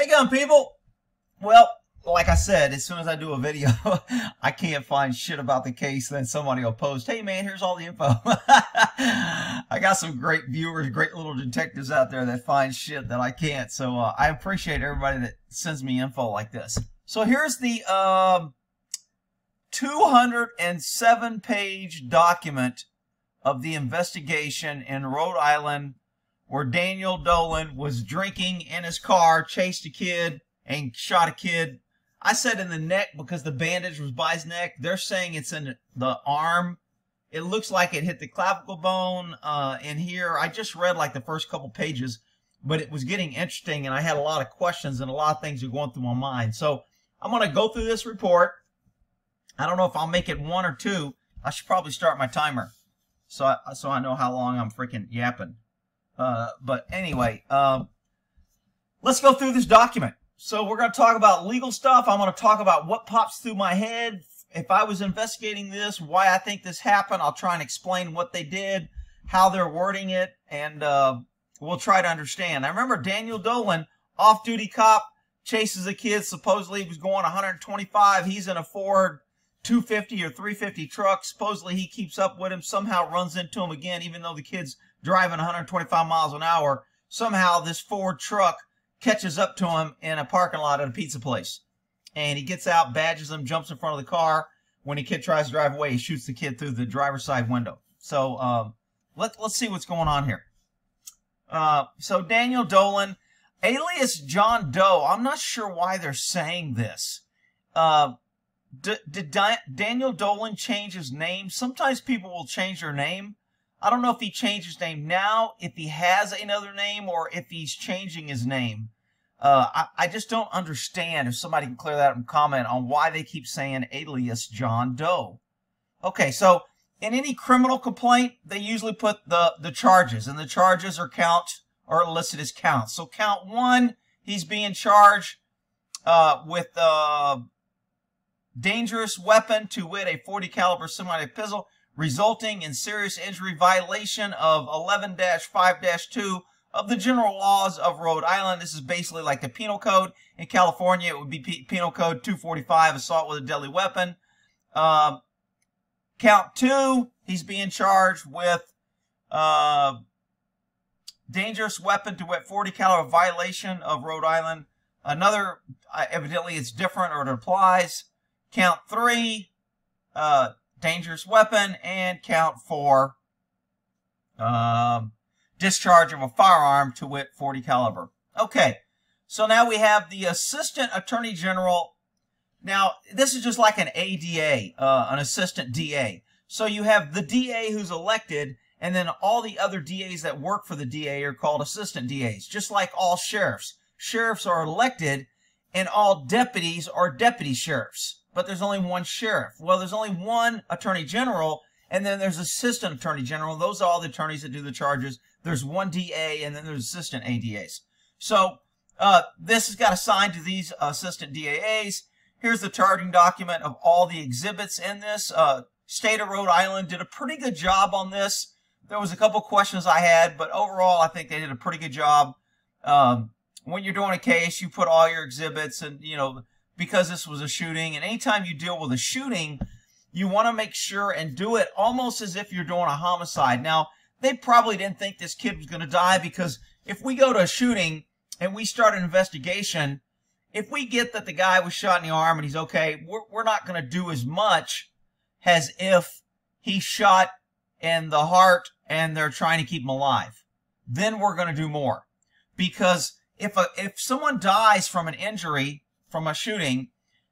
Hey, gun people. Well, like I said, as soon as I do a video, I can't find shit about the case. Then somebody will post, hey man, here's all the info. I got some great viewers, great little detectives out there that find shit that I can't. So uh, I appreciate everybody that sends me info like this. So here's the uh, 207 page document of the investigation in Rhode Island where Daniel Dolan was drinking in his car, chased a kid, and shot a kid I said in the neck because the bandage was by his neck. They're saying it's in the arm. It looks like it hit the clavicle bone uh, in here. I just read like the first couple pages, but it was getting interesting, and I had a lot of questions and a lot of things are going through my mind. So I'm going to go through this report. I don't know if I'll make it one or two. I should probably start my timer so I, so I know how long I'm freaking yapping. Uh, but anyway, uh, let's go through this document. So we're going to talk about legal stuff. I'm going to talk about what pops through my head. If I was investigating this, why I think this happened, I'll try and explain what they did, how they're wording it, and uh, we'll try to understand. I remember Daniel Dolan, off-duty cop, chases a kid. Supposedly he was going 125. He's in a Ford 250 or 350 truck. Supposedly he keeps up with him, somehow runs into him again, even though the kid's driving 125 miles an hour. Somehow this Ford truck catches up to him in a parking lot at a pizza place. And he gets out, badges him, jumps in front of the car. When the kid tries to drive away, he shoots the kid through the driver's side window. So um, let, let's see what's going on here. Uh, so Daniel Dolan, alias John Doe. I'm not sure why they're saying this. Uh, did Di Daniel Dolan change his name? Sometimes people will change their name. I don't know if he changed his name now, if he has another name, or if he's changing his name. Uh, I, I, just don't understand if somebody can clear that up and comment on why they keep saying alias John Doe. Okay, so in any criminal complaint, they usually put the, the charges, and the charges are count or listed as counts. So count one, he's being charged uh, with a uh, dangerous weapon, to wit, a 40 caliber semi-automatic pistol, resulting in serious injury violation of 11-5-2 of the general laws of Rhode Island. This is basically like the penal code. In California, it would be P penal code 245, assault with a deadly weapon. Uh, count two, he's being charged with uh, dangerous weapon to wit 40 caliber violation of Rhode Island. Another, uh, evidently it's different or it applies. Count three, uh, dangerous weapon, and count four, um, discharge of a firearm to wit 40 caliber. Okay, so now we have the Assistant Attorney General. Now, this is just like an ADA, uh, an Assistant DA. So you have the DA who's elected, and then all the other DAs that work for the DA are called Assistant DAs, just like all sheriffs. Sheriffs are elected, and all deputies are deputy sheriffs but there's only one sheriff. Well, there's only one attorney general, and then there's assistant attorney general. Those are all the attorneys that do the charges. There's one DA, and then there's assistant ADAs. So uh, this has got assigned to these assistant DAs. Here's the charging document of all the exhibits in this. Uh, State of Rhode Island did a pretty good job on this. There was a couple questions I had, but overall, I think they did a pretty good job. Um, when you're doing a case, you put all your exhibits and, you know, because this was a shooting. And anytime you deal with a shooting, you want to make sure and do it almost as if you're doing a homicide. Now, they probably didn't think this kid was going to die because if we go to a shooting and we start an investigation, if we get that the guy was shot in the arm and he's okay, we're, we're not going to do as much as if he shot in the heart and they're trying to keep him alive. Then we're going to do more. Because if a, if someone dies from an injury from a shooting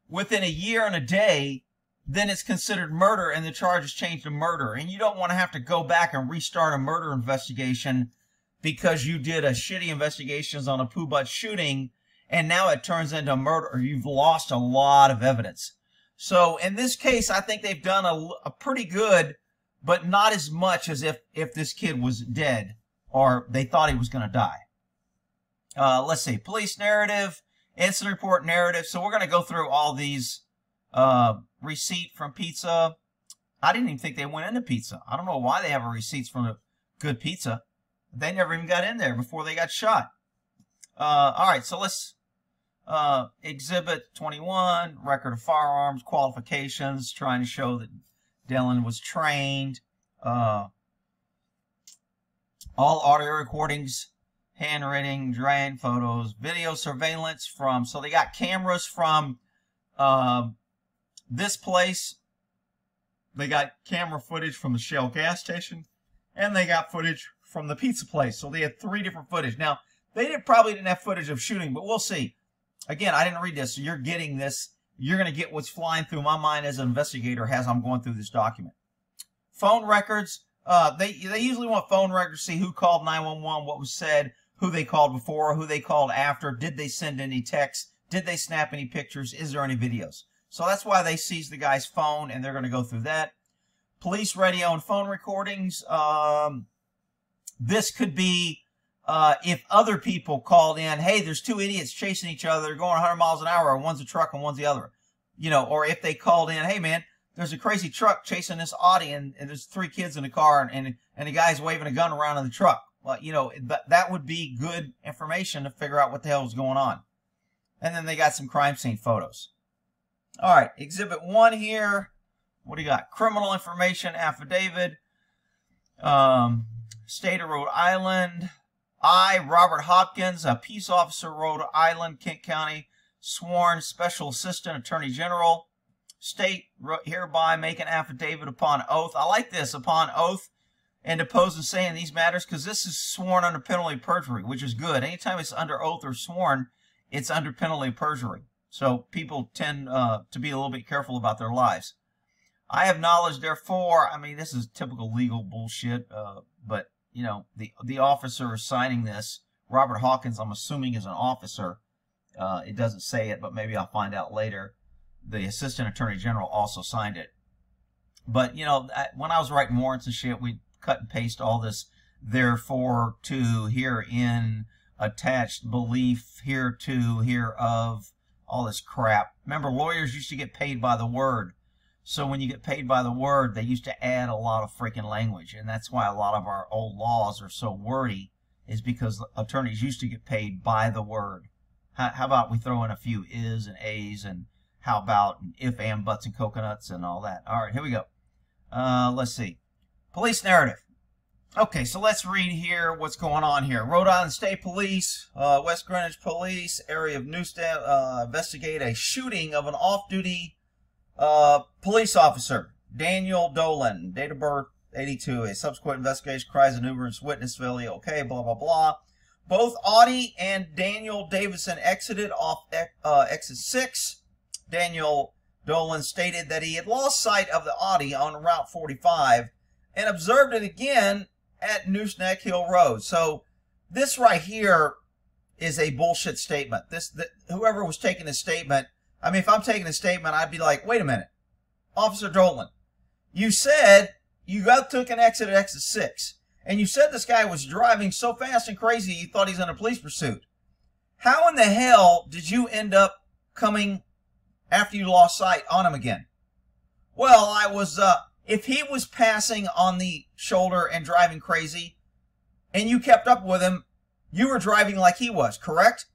within a year and a day, then it's considered murder and the charge is changed to murder. And you don't want to have to go back and restart a murder investigation because you did a shitty investigations on a poo butt shooting and now it turns into murder. You've lost a lot of evidence. So in this case, I think they've done a, a pretty good, but not as much as if, if this kid was dead or they thought he was going to die. Uh, let's see. Police narrative incident report narrative. So we're going to go through all these uh, receipt from pizza. I didn't even think they went into pizza. I don't know why they have a receipts from a good pizza. They never even got in there before they got shot. Uh, all right, so let's Uh, exhibit 21, record of firearms, qualifications, trying to show that Dylan was trained. Uh, all audio recordings, handwriting, drawing photos, video surveillance from, so they got cameras from uh, this place. They got camera footage from the Shell gas station, and they got footage from the pizza place. So they had three different footage. Now, they did, probably didn't have footage of shooting, but we'll see. Again, I didn't read this, so you're getting this. You're going to get what's flying through my mind as an investigator as I'm going through this document. Phone records. Uh, they they usually want phone records to see who called 911, what was said, who they called before, who they called after, did they send any texts, did they snap any pictures, is there any videos. So that's why they seized the guy's phone, and they're going to go through that. Police radio and phone recordings. Um, this could be uh, if other people called in, hey, there's two idiots chasing each other, going 100 miles an hour, one's a truck and one's the other. You know, or if they called in, hey, man, there's a crazy truck chasing this Audi and, and there's three kids in the car and, and, and the guy's waving a gun around in the truck. Well, you know, that, that would be good information to figure out what the hell is going on. And then they got some crime scene photos. All right, exhibit one here. What do you got? Criminal information affidavit. Um, State of Rhode Island. I, Robert Hopkins, a peace officer, Rhode Island, Kent County, sworn Special Assistant Attorney General, state hereby make an affidavit upon oath. I like this, upon oath, and depose and say in these matters, because this is sworn under penalty of perjury, which is good. Anytime it's under oath or sworn, it's under penalty of perjury. So people tend uh, to be a little bit careful about their lives. I have knowledge, therefore, I mean, this is typical legal bullshit, uh, but you know, the the officer signing this, Robert Hawkins, I'm assuming is an officer. Uh, it doesn't say it, but maybe I'll find out later. The assistant attorney general also signed it. But you know, when I was writing warrants and shit, we cut and paste all this. Therefore, to here in attached belief here to here of all this crap. Remember, lawyers used to get paid by the word. So when you get paid by the word, they used to add a lot of freaking language. And that's why a lot of our old laws are so wordy, is because attorneys used to get paid by the word. How, how about we throw in a few is and a's and how about if, and, buts, and coconuts and all that. All right, here we go. Uh, let's see. Police narrative. Okay, so let's read here what's going on here. Rhode Island State Police, uh, West Greenwich Police, area of Newstead, uh, investigate a shooting of an off-duty uh, police officer, Daniel Dolan, date of birth 82. A subsequent investigation cries a numerous witness failure. Okay, blah, blah, blah. Both Audi and Daniel Davidson exited off uh, exit 6. Daniel Dolan stated that he had lost sight of the Audi on Route 45 and observed it again at Nooseneck Hill Road. So this right here is a bullshit statement. This the, whoever was taking this statement I mean, if I'm taking a statement, I'd be like, wait a minute. Officer Dolan, you said you got took an exit at exit 6, and you said this guy was driving so fast and crazy you thought he's in a police pursuit. How in the hell did you end up coming after you lost sight on him again? Well, I was, uh, if he was passing on the shoulder and driving crazy, and you kept up with him, you were driving like he was, correct?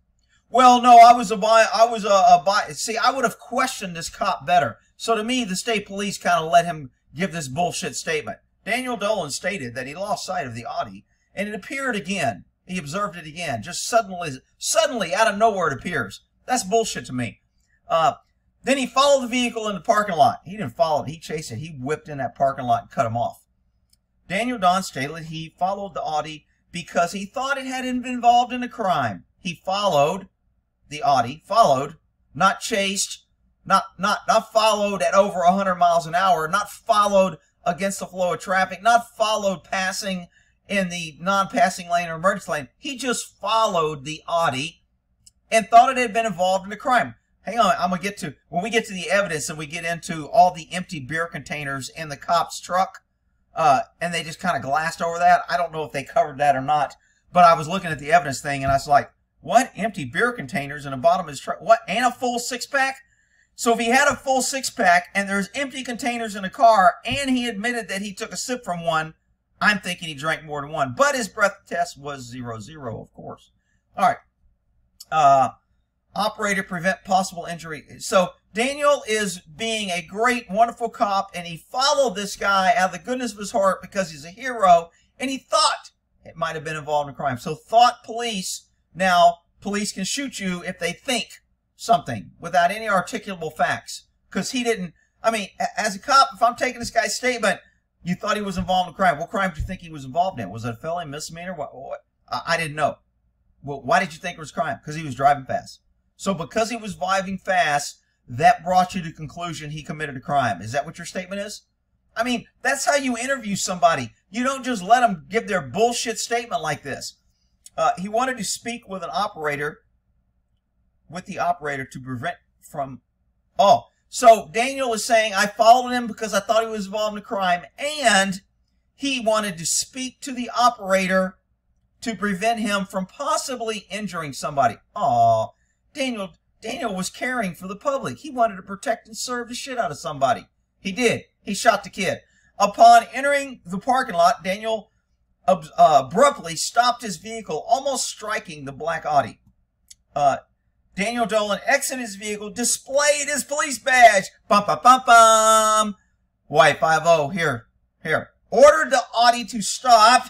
Well, no, I was a buy. I was a, a buy. See, I would have questioned this cop better. So to me, the state police kind of let him give this bullshit statement. Daniel Dolan stated that he lost sight of the Audi, and it appeared again. He observed it again. Just suddenly, suddenly, out of nowhere, it appears. That's bullshit to me. Uh, then he followed the vehicle in the parking lot. He didn't follow it. He chased it. He whipped in that parking lot and cut him off. Daniel Don stated he followed the Audi because he thought it had been involved in a crime. He followed the Audi, followed, not chased, not not not followed at over 100 miles an hour, not followed against the flow of traffic, not followed passing in the non-passing lane or emergency lane. He just followed the Audi and thought it had been involved in a crime. Hang on, I'm gonna get to when we get to the evidence and we get into all the empty beer containers in the cop's truck, uh, and they just kind of glassed over that. I don't know if they covered that or not, but I was looking at the evidence thing and I was like, what? Empty beer containers in the bottom of his truck. What? And a full six pack? So if he had a full six pack and there's empty containers in the car and he admitted that he took a sip from one, I'm thinking he drank more than one. But his breath test was zero zero, of course. All right. Uh, operator prevent possible injury. So Daniel is being a great, wonderful cop, and he followed this guy out of the goodness of his heart because he's a hero, and he thought it might have been involved in a crime. So thought police, now police can shoot you if they think something without any articulable facts. Because he didn't, I mean, as a cop, if I'm taking this guy's statement, you thought he was involved in a crime. What crime do you think he was involved in? Was it a felony misdemeanor? What? what? I, didn't know. Well, why did you think it was crime? Because he was driving fast. So because he was driving fast, that brought you to the conclusion he committed a crime. Is that what your statement is? I mean, that's how you interview somebody. You don't just let them give their bullshit statement like this. Uh, he wanted to speak with an operator, with the operator to prevent from. Oh, so Daniel is saying I followed him because I thought he was involved in a crime, and he wanted to speak to the operator to prevent him from possibly injuring somebody. Aw, Daniel, Daniel was caring for the public. He wanted to protect and serve the shit out of somebody. He did. He shot the kid. Upon entering the parking lot, Daniel uh, abruptly stopped his vehicle, almost striking the black Audi. Uh, Daniel Dolan exited his vehicle, displayed his police badge. Bum, bum, bum, bum. White 5 here, here. Ordered the Audi to stop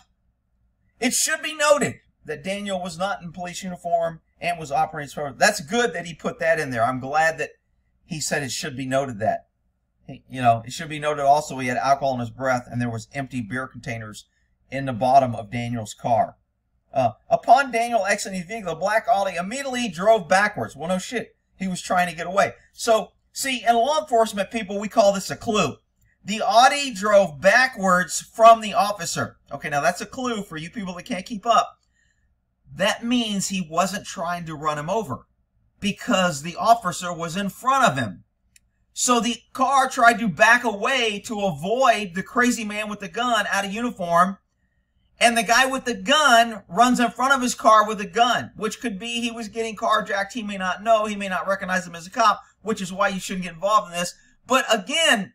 it should be noted that Daniel was not in police uniform and was operating as That's good that he put that in there. I'm glad that he said it should be noted that. You know, it should be noted also he had alcohol in his breath and there was empty beer containers in the bottom of Daniel's car. Uh, upon Daniel exiting his vehicle, the black Audi immediately drove backwards. Well, no shit. He was trying to get away. So, see, in law enforcement people, we call this a clue. The Audi drove backwards from the officer. Okay, now that's a clue for you people that can't keep up. That means he wasn't trying to run him over because the officer was in front of him. So the car tried to back away to avoid the crazy man with the gun out of uniform. And the guy with the gun runs in front of his car with a gun, which could be he was getting carjacked. He may not know. He may not recognize him as a cop, which is why you shouldn't get involved in this. But again,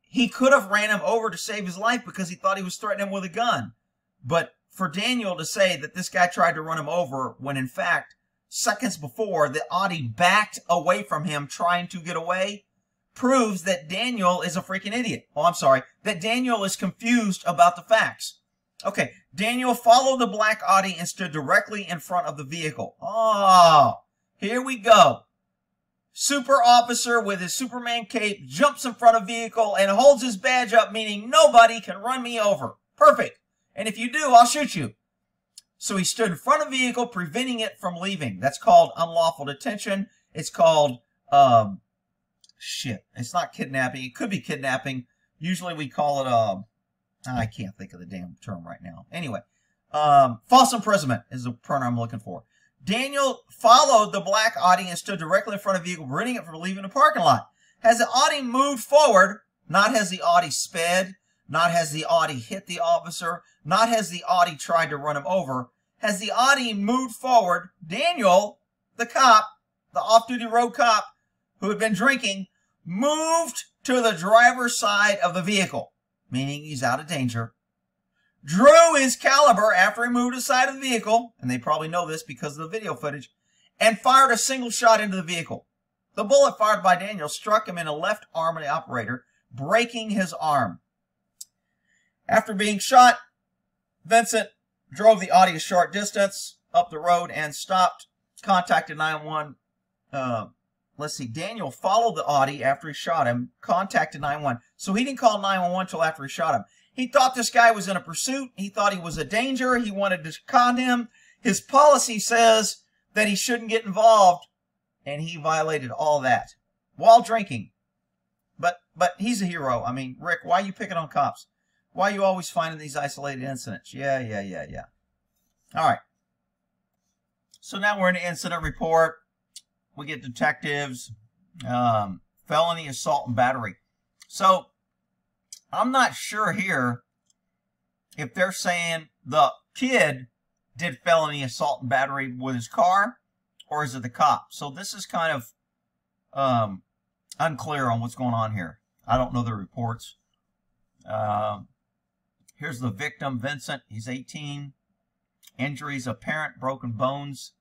he could have ran him over to save his life because he thought he was threatening him with a gun. But for Daniel to say that this guy tried to run him over when in fact, seconds before, the Audi backed away from him trying to get away, proves that Daniel is a freaking idiot. Oh, I'm sorry. That Daniel is confused about the facts. Okay, Daniel followed the black Audi and stood directly in front of the vehicle. Oh, here we go super officer with his Superman cape jumps in front of vehicle and holds his badge up, meaning nobody can run me over. Perfect. And if you do, I'll shoot you. So he stood in front of vehicle, preventing it from leaving. That's called unlawful detention. It's called, um, shit. It's not kidnapping. It could be kidnapping. Usually we call it, um, I can't think of the damn term right now. Anyway, um, false imprisonment is the pronoun I'm looking for. Daniel followed the black Audi and stood directly in front of the vehicle, preventing it from leaving the parking lot. Has the Audi moved forward, not has the Audi sped, not has the Audi hit the officer, not has the Audi tried to run him over. Has the Audi moved forward, Daniel, the cop, the off-duty road cop who had been drinking, moved to the driver's side of the vehicle, meaning he's out of danger, drew his caliber after he moved aside of the vehicle, and they probably know this because of the video footage, and fired a single shot into the vehicle. The bullet fired by Daniel struck him in the left arm of the operator, breaking his arm. After being shot, Vincent drove the Audi a short distance up the road and stopped, contacted 911. Uh, let's see, Daniel followed the Audi after he shot him, contacted 911. So he didn't call 911 until after he shot him. He thought this guy was in a pursuit. He thought he was a danger. He wanted to con him. His policy says that he shouldn't get involved, and he violated all that while drinking. But but he's a hero. I mean, Rick, why are you picking on cops? Why are you always finding these isolated incidents? Yeah, yeah, yeah, yeah. All right. So now we're in incident report. We get detectives, um, felony assault and battery. So I'm not sure here if they're saying the kid did felony assault and battery with his car or is it the cop? So this is kind of um, unclear on what's going on here. I don't know the reports. Uh, here's the victim, Vincent. He's 18. Injuries apparent, broken bones.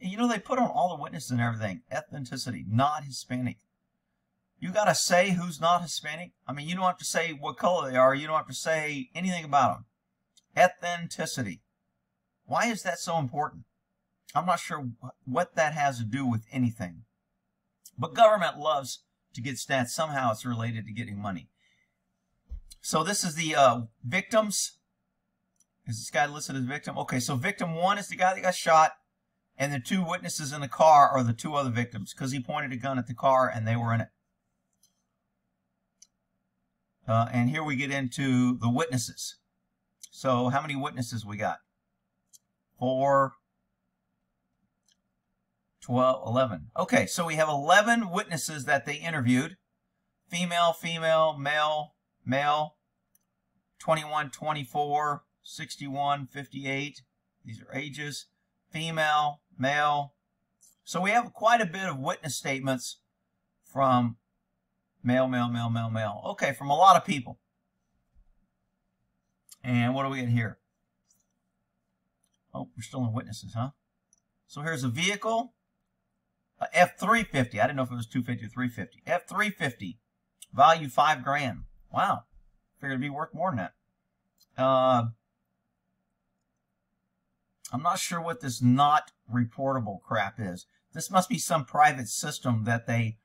you know, they put on all the witnesses and everything. Ethnicity, not Hispanic. You got to say who's not Hispanic. I mean, you don't have to say what color they are. You don't have to say anything about them. Ethnicity. Why is that so important? I'm not sure what that has to do with anything. But government loves to get stats. Somehow it's related to getting money. So this is the uh, victims. Is this guy listed as victim? Okay, so victim one is the guy that got shot, and the two witnesses in the car are the two other victims because he pointed a gun at the car and they were in it. Uh, and here we get into the witnesses. So how many witnesses we got? Four, 12, 11. Okay, so we have 11 witnesses that they interviewed. Female, female, male, male, 21, 24, 61, 58. These are ages. Female, male. So we have quite a bit of witness statements from male, male, male, male, male. Okay, from a lot of people. And what do we get here? Oh, we're still in witnesses, huh? So here's a vehicle. A F350. I didn't know if it was 250 or 350. F350. Value five grand. Wow. Figured it'd be worth more than that. Uh, I'm not sure what this not reportable crap is. This must be some private system that they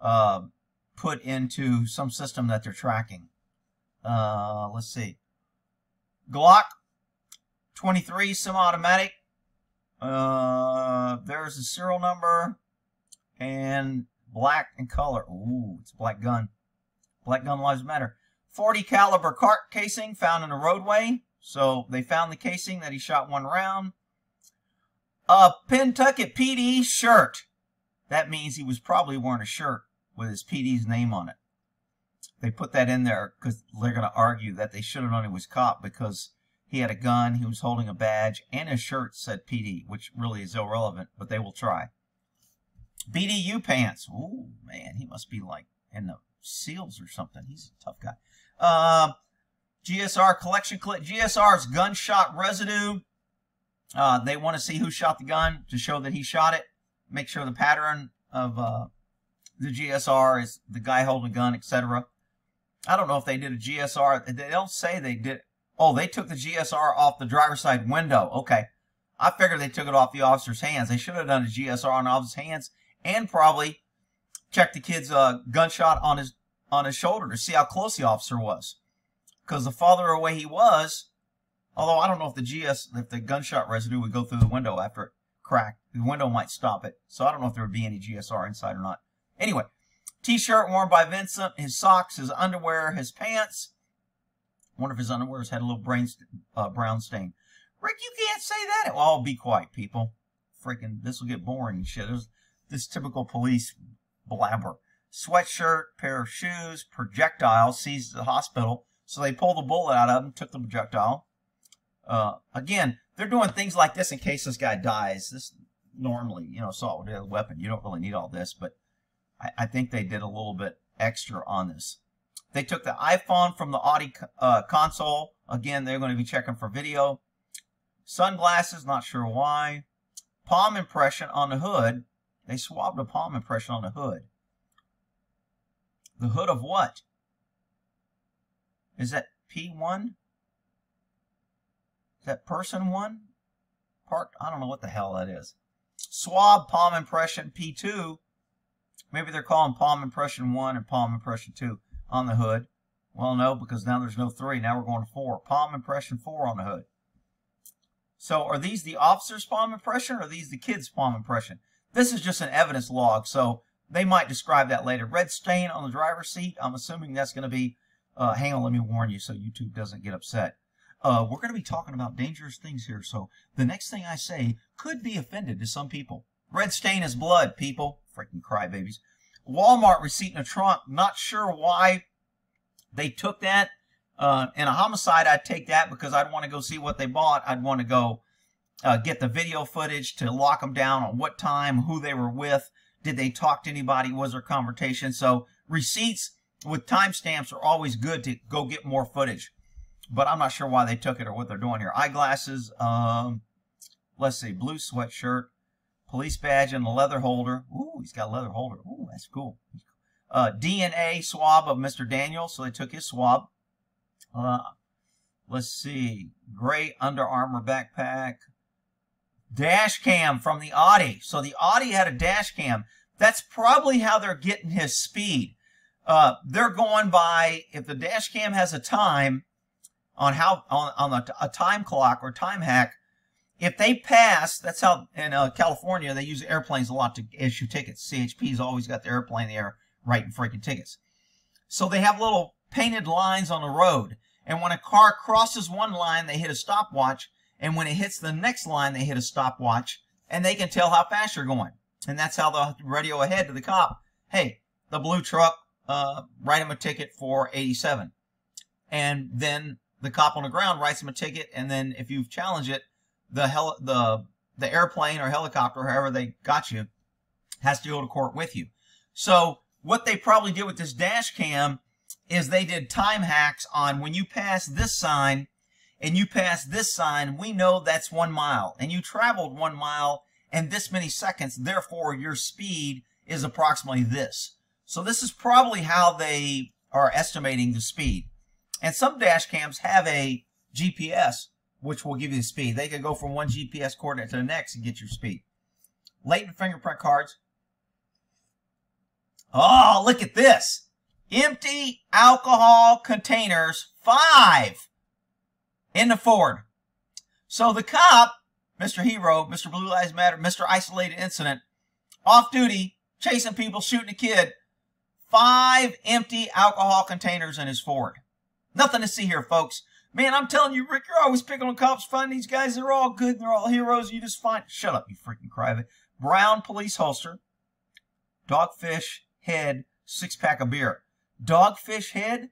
uh, put into some system that they're tracking. Uh, let's see. Glock 23 semi-automatic. Uh, there's a serial number and black in color. Ooh, it's a black gun. Black gun lives matter. 40 caliber cart casing found in a roadway. So they found the casing that he shot one round. A Pawtucket PD shirt. That means he was probably wearing a shirt with his PD's name on it. They put that in there because they're going to argue that they should have known he was cop because he had a gun, he was holding a badge, and his shirt said PD, which really is irrelevant, but they will try. BDU pants. Ooh, man, he must be like in the SEALs or something. He's a tough guy. Uh, GSR collection clip. GSR's gunshot residue. Uh, they want to see who shot the gun to show that he shot it. Make sure the pattern of uh, the GSR is the guy holding a gun, etc. I don't know if they did a GSR. They don't say they did. Oh, they took the GSR off the driver's side window. Okay. I figured they took it off the officer's hands. They should have done a GSR on the officer's hands and probably checked the kid's uh, gunshot on his on his shoulder to see how close the officer was. Because the farther away he was, although I don't know if the GS if the gunshot residue would go through the window after it cracked, the window might stop it. So I don't know if there would be any GSR inside or not. Anyway, T-shirt worn by Vincent, his socks, his underwear, his pants. One of his underwears had a little brain, uh, brown stain. Rick, you can't say that. Well, I'll be quiet, people. Freaking, this will get boring shit. There's this typical police blabber. Sweatshirt, pair of shoes, projectile seized at the hospital. So they pulled the bullet out of him, took the projectile. Uh, again, they're doing things like this in case this guy dies. This normally, you know, assault with a weapon. You don't really need all this, but I, I, think they did a little bit extra on this. They took the iPhone from the Audi uh, console. Again, they're going to be checking for video. Sunglasses, not sure why. Palm impression on the hood. They swabbed a palm impression on the hood. The hood of what? Is that P1? Is that person one? Parked? I don't know what the hell that is. Swab palm impression P2. Maybe they're calling palm impression 1 and palm impression 2 on the hood. Well, no, because now there's no 3. Now we're going to 4. Palm impression 4 on the hood. So are these the officer's palm impression or are these the kid's palm impression? This is just an evidence log, so they might describe that later. Red stain on the driver's seat. I'm assuming that's going to be, uh, hang on, let me warn you so YouTube doesn't get upset. Uh, we're going to be talking about dangerous things here, so the next thing I say could be offended to some people. Red stain is blood, people. Freaking crybabies. Walmart receipt in a trunk. Not sure why they took that. Uh, in a homicide, I'd take that because I'd want to go see what they bought. I'd want to go uh, get the video footage to lock them down on what time, who they were with, did they talk to anybody, was there conversation. So receipts with timestamps are always good to go get more footage. But I'm not sure why they took it or what they're doing here. Eyeglasses, um, let's see, blue sweatshirt, Police badge and a leather holder. Ooh, he's got a leather holder. Ooh, that's cool. Uh, DNA swab of Mr. Daniel, so they took his swab. Uh, let's see. Gray Under Armour backpack. Dash cam from the Audi. So the Audi had a dash cam. That's probably how they're getting his speed. Uh, they're going by, if the dash cam has a time on how, on, on a, a time clock or time hack, if they pass, that's how in uh, California they use airplanes a lot to issue tickets. CHP's always got the airplane there writing freaking tickets. So they have little painted lines on the road. And when a car crosses one line, they hit a stopwatch. And when it hits the next line, they hit a stopwatch. And they can tell how fast you're going. And that's how they'll radio ahead to the cop. Hey, the blue truck, uh, write him a ticket for 87. And then the cop on the ground writes him a ticket. And then if you challenge it, the hel- the the airplane or helicopter, however they got you, has to go to court with you. So what they probably did with this dash cam is they did time hacks on when you pass this sign and you pass this sign, we know that's one mile. And you traveled one mile and this many seconds, therefore your speed is approximately this. So this is probably how they are estimating the speed. And some dash cams have a GPS which will give you the speed. They can go from one GPS coordinate to the next and get your speed. Latent fingerprint cards. Oh, look at this. Empty alcohol containers, five in the Ford. So the cop, Mr. Hero, Mr. Blue Lives Matter, Mr. Isolated Incident, off duty, chasing people, shooting a kid, five empty alcohol containers in his Ford. Nothing to see here, folks. Man, I'm telling you, Rick, you're always picking on cops, finding these guys. They're all good they're all heroes. You just find. Shut up, you freaking crybaby. Brown police holster. Dogfish head, six pack of beer. Dogfish head?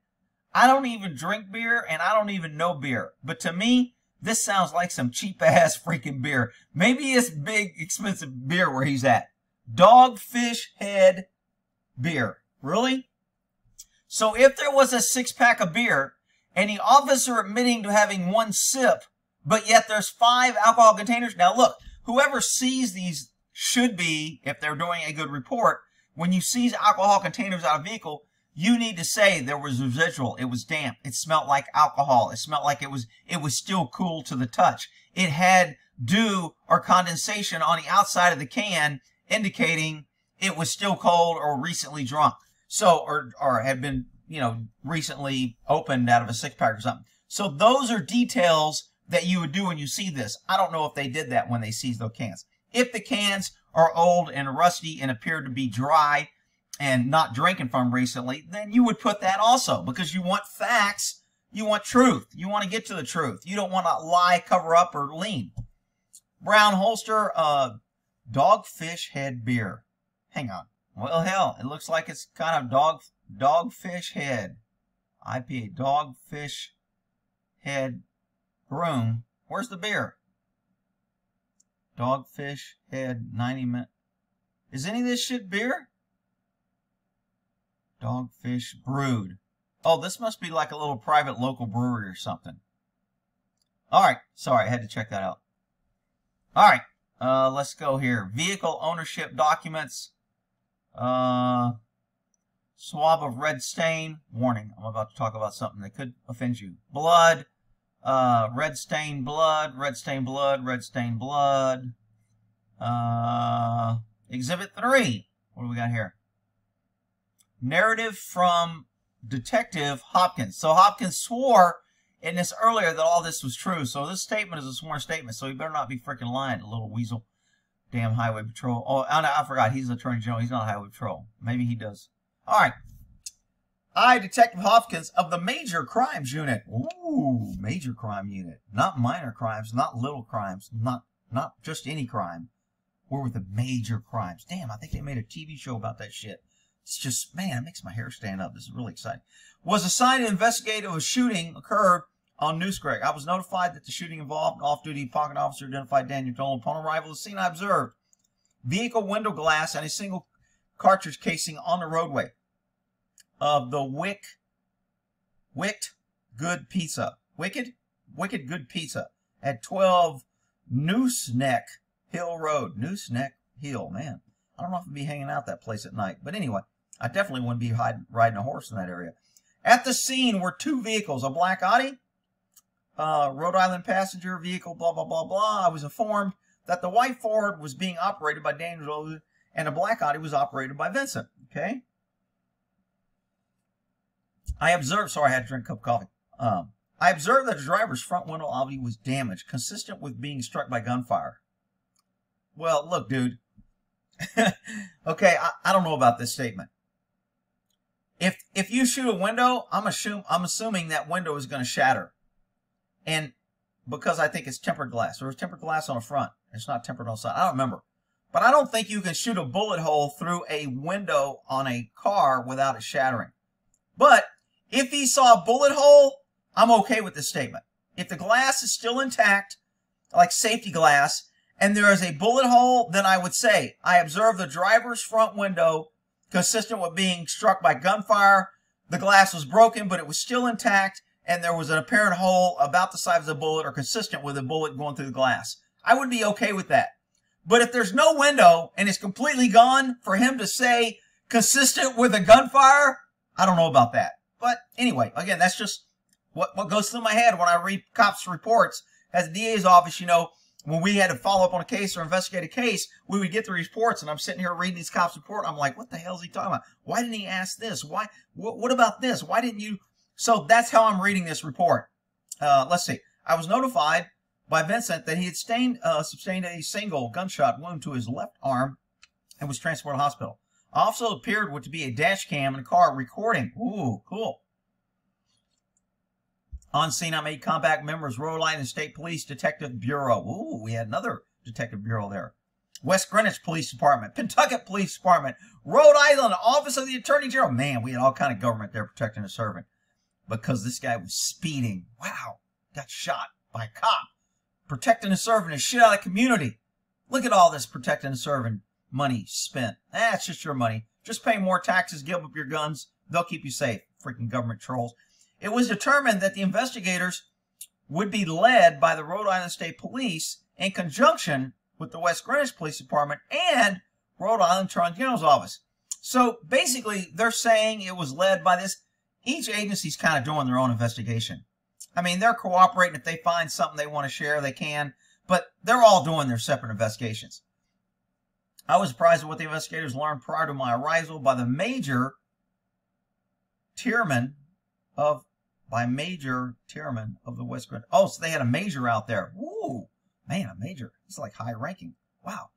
I don't even drink beer and I don't even know beer. But to me, this sounds like some cheap ass freaking beer. Maybe it's big, expensive beer where he's at. Dogfish head beer. Really? So if there was a six pack of beer and the officer admitting to having one sip, but yet there's five alcohol containers. Now look, whoever sees these should be, if they're doing a good report, when you seize alcohol containers out of vehicle, you need to say there was residual. It was damp. It smelled like alcohol. It smelled like it was, it was still cool to the touch. It had dew or condensation on the outside of the can indicating it was still cold or recently drunk. So, or, or had been you know, recently opened out of a six pack or something. So those are details that you would do when you see this. I don't know if they did that when they seized those cans. If the cans are old and rusty and appear to be dry and not drinking from recently, then you would put that also because you want facts. You want truth. You want to get to the truth. You don't want to lie, cover up, or lean. Brown holster, uh, dogfish head beer. Hang on. Well, hell, it looks like it's kind of dog Dogfish Head. IPA. Dogfish Head Room. Where's the beer? Dogfish Head 90 minutes. Is any of this shit beer? Dogfish Brewed. Oh, this must be like a little private local brewery or something. Alright, sorry, I had to check that out. Alright, uh, let's go here. Vehicle ownership documents. Uh, Swab of red stain. Warning, I'm about to talk about something that could offend you. Blood. Uh, red stain blood, red stain blood, red stain blood. Uh, exhibit 3. What do we got here? Narrative from Detective Hopkins. So Hopkins swore in this earlier that all this was true. So this statement is a sworn statement. So he better not be freaking lying, little weasel. Damn Highway Patrol. Oh, I, I forgot. He's Attorney General. He's not a Highway Patrol. Maybe he does. All right. I, Detective Hopkins of the Major Crimes Unit. Ooh, Major Crime Unit. Not minor crimes, not little crimes, not not just any crime. We're with the major crimes. Damn, I think they made a TV show about that shit. It's just, man, it makes my hair stand up. This is really exciting. Was assigned to investigate a shooting occurred on Newscraig. I was notified that the shooting involved an off-duty Pawtucket officer identified Daniel Dolan. Upon arrival, the scene I observed vehicle window glass and a single cartridge casing on the roadway of the Wick, Wicked Good Pizza. Wicked? Wicked Good Pizza at 12 Nooseneck Hill Road. Nooseneck Hill. Man, I don't know if I'd be hanging out that place at night. But anyway, I definitely wouldn't be hiding, riding a horse in that area. At the scene were two vehicles, a black Audi, uh, Rhode Island passenger vehicle, blah, blah, blah, blah. I was informed that the white Ford was being operated by Daniel and the black Audi was operated by Vincent. Okay. I observed, sorry, I had to drink a cup of coffee. Um, I observed that the driver's front window Audi was damaged, consistent with being struck by gunfire. Well, look, dude. okay, I, I don't know about this statement. If if you shoot a window, I'm assume I'm assuming that window is going to shatter, and because I think it's tempered glass. There was tempered glass on the front. It's not tempered on the side. I don't remember, but I don't think you can shoot a bullet hole through a window on a car without it shattering. But if he saw a bullet hole, I'm okay with this statement. If the glass is still intact, like safety glass, and there is a bullet hole, then I would say, I observed the driver's front window consistent with being struck by gunfire. The glass was broken, but it was still intact, and there was an apparent hole about the size of the bullet or consistent with a bullet going through the glass. I would be okay with that. But if there's no window and it's completely gone, for him to say consistent with a gunfire, I don't know about that. But anyway, again, that's just what, what goes through my head when I read cops' reports. As the DA's office, you know, when we had to follow up on a case or investigate a case, we would get the reports, and I'm sitting here reading these cops' report. I'm like, what the hell is he talking about? Why didn't he ask this? Why? What, what about this? Why didn't you? So that's how I'm reading this report. Uh, let's see. I was notified by Vincent that he had sustained, uh, sustained a single gunshot wound to his left arm and was transported to hospital. Also appeared what to be a dash cam in a car recording. Ooh, cool. On scene, I made contact members, Rhode Island State Police Detective Bureau. Ooh, we had another detective bureau there. West Greenwich Police Department, Pawtucket Police Department, Rhode Island Office of the Attorney General. Man, we had all kind of government there protecting a servant because this guy was speeding. Wow, got shot by a cop. Protecting a servant is shit out of the community. Look at all this protecting a servant money spent. That's just your money. Just pay more taxes, give up your guns. They'll keep you safe. Freaking government trolls. It was determined that the investigators would be led by the Rhode Island State Police in conjunction with the West Greenwich Police Department and Rhode Island Attorney General's Office. So basically, they're saying it was led by this. Each agency's kind of doing their own investigation. I mean, they're cooperating. If they find something they want to share, they can. But they're all doing their separate investigations. I was surprised at what the investigators learned prior to my arrival by the major Tierman of by Major Tierman of the West Greenwich. Oh, so they had a major out there. Ooh, man, a major. It's like high ranking. Wow.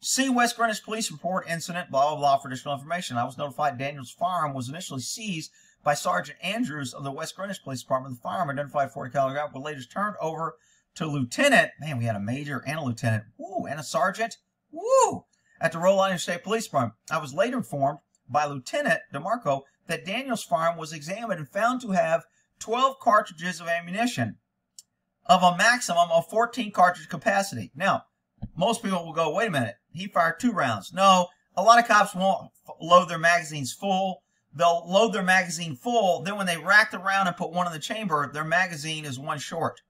See West Greenwich Police Report Incident, blah, blah, blah, for additional information. I was notified Daniel's firearm was initially seized by Sergeant Andrews of the West Greenwich Police Department. The firearm identified 40 caliber gun was later turned over to Lieutenant. Man, we had a major and a lieutenant. Woo, and a sergeant. Woo! At the Rhode Island State Police Department. I was later informed by Lieutenant DeMarco that Daniel's firearm was examined and found to have 12 cartridges of ammunition of a maximum of 14 cartridge capacity. Now, most people will go, wait a minute, he fired two rounds. No, a lot of cops won't load their magazines full. They'll load their magazine full. Then when they rack the round and put one in the chamber, their magazine is one short.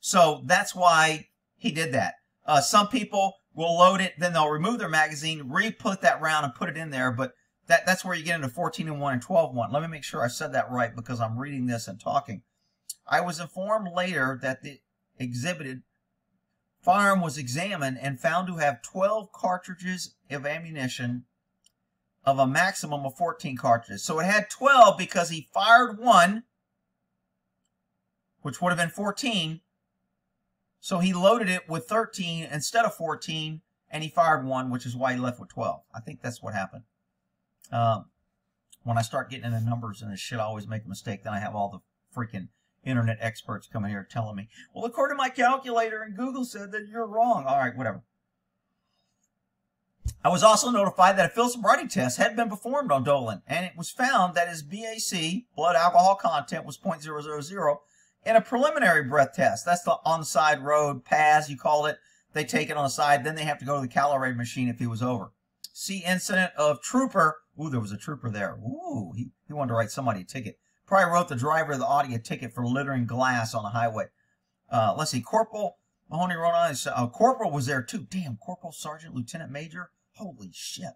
So that's why he did that. Uh, some people will load it, then they'll remove their magazine, re-put that round and put it in there. But that, that's where you get into 14 and 1 and 12 1. Let me make sure I said that right because I'm reading this and talking. I was informed later that the exhibited firearm was examined and found to have 12 cartridges of ammunition of a maximum of 14 cartridges. So it had 12 because he fired one, which would have been 14. So he loaded it with 13 instead of 14, and he fired one, which is why he left with 12. I think that's what happened. Um, when I start getting into numbers and this shit, I always make a mistake. Then I have all the freaking internet experts coming here telling me, well, according to my calculator and Google said that you're wrong. All right, whatever. I was also notified that a field sobriety test had been performed on Dolan, and it was found that his BAC, blood alcohol content, was 0.000 in a preliminary breath test. That's the on-side road PAS, you call it. They take it on the side, then they have to go to the calibrated machine if he was over. See incident of trooper Ooh, there was a trooper there. Ooh, he, he wanted to write somebody a ticket. Probably wrote the driver of the Audi a ticket for littering glass on the highway. Uh, let's see, Corporal Mahoney, Rhode Island. Uh, Corporal was there too. Damn, Corporal, Sergeant, Lieutenant Major. Holy shit.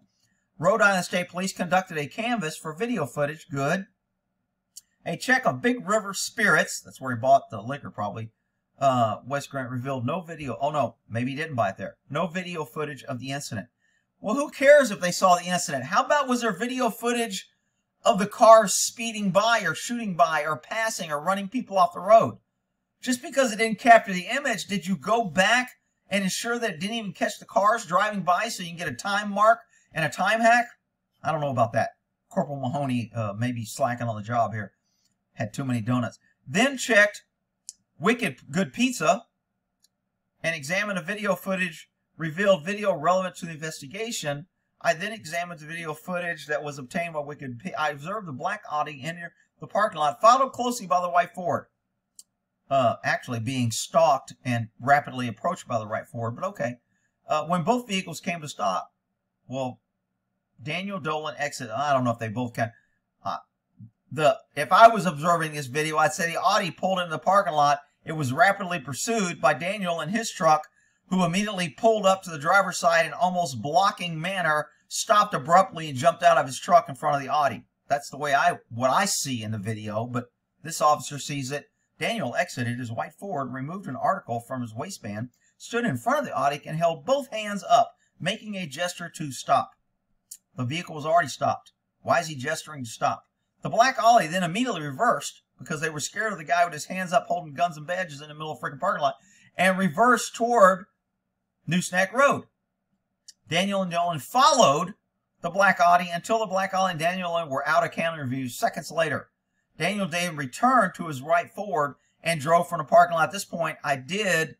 Rhode Island State Police conducted a canvass for video footage. Good. A check of Big River Spirits. That's where he bought the liquor, probably. Uh, West Grant revealed no video. Oh no, maybe he didn't buy it there. No video footage of the incident. Well, who cares if they saw the incident? How about was there video footage of the cars speeding by or shooting by or passing or running people off the road? Just because it didn't capture the image, did you go back and ensure that it didn't even catch the cars driving by so you can get a time mark and a time hack? I don't know about that. Corporal Mahoney uh, maybe slacking on the job here. Had too many donuts. Then checked Wicked Good Pizza and examined the video footage revealed video relevant to the investigation. I then examined the video footage that was obtained by Wicked I observed the black Audi enter the parking lot, followed closely by the white Ford. Uh, actually being stalked and rapidly approached by the right Ford, but okay. Uh, when both vehicles came to stop, well, Daniel Dolan exited. I don't know if they both can. Uh, the if I was observing this video, I'd say the Audi pulled into the parking lot. It was rapidly pursued by Daniel and his truck who immediately pulled up to the driver's side in almost blocking manner, stopped abruptly and jumped out of his truck in front of the Audi. That's the way I what I see in the video, but this officer sees it. Daniel exited his white Ford, removed an article from his waistband, stood in front of the Audi and held both hands up, making a gesture to stop. The vehicle was already stopped. Why is he gesturing to stop? The black Audi then immediately reversed because they were scared of the guy with his hands up holding guns and badges in the middle of the freaking parking lot and reversed toward Nooseneck Road. Daniel and Dolan followed the Black Audi until the Black Audi and Daniel were out of camera view seconds later. Daniel Dave returned to his right Ford and drove from the parking lot. At this point, I did,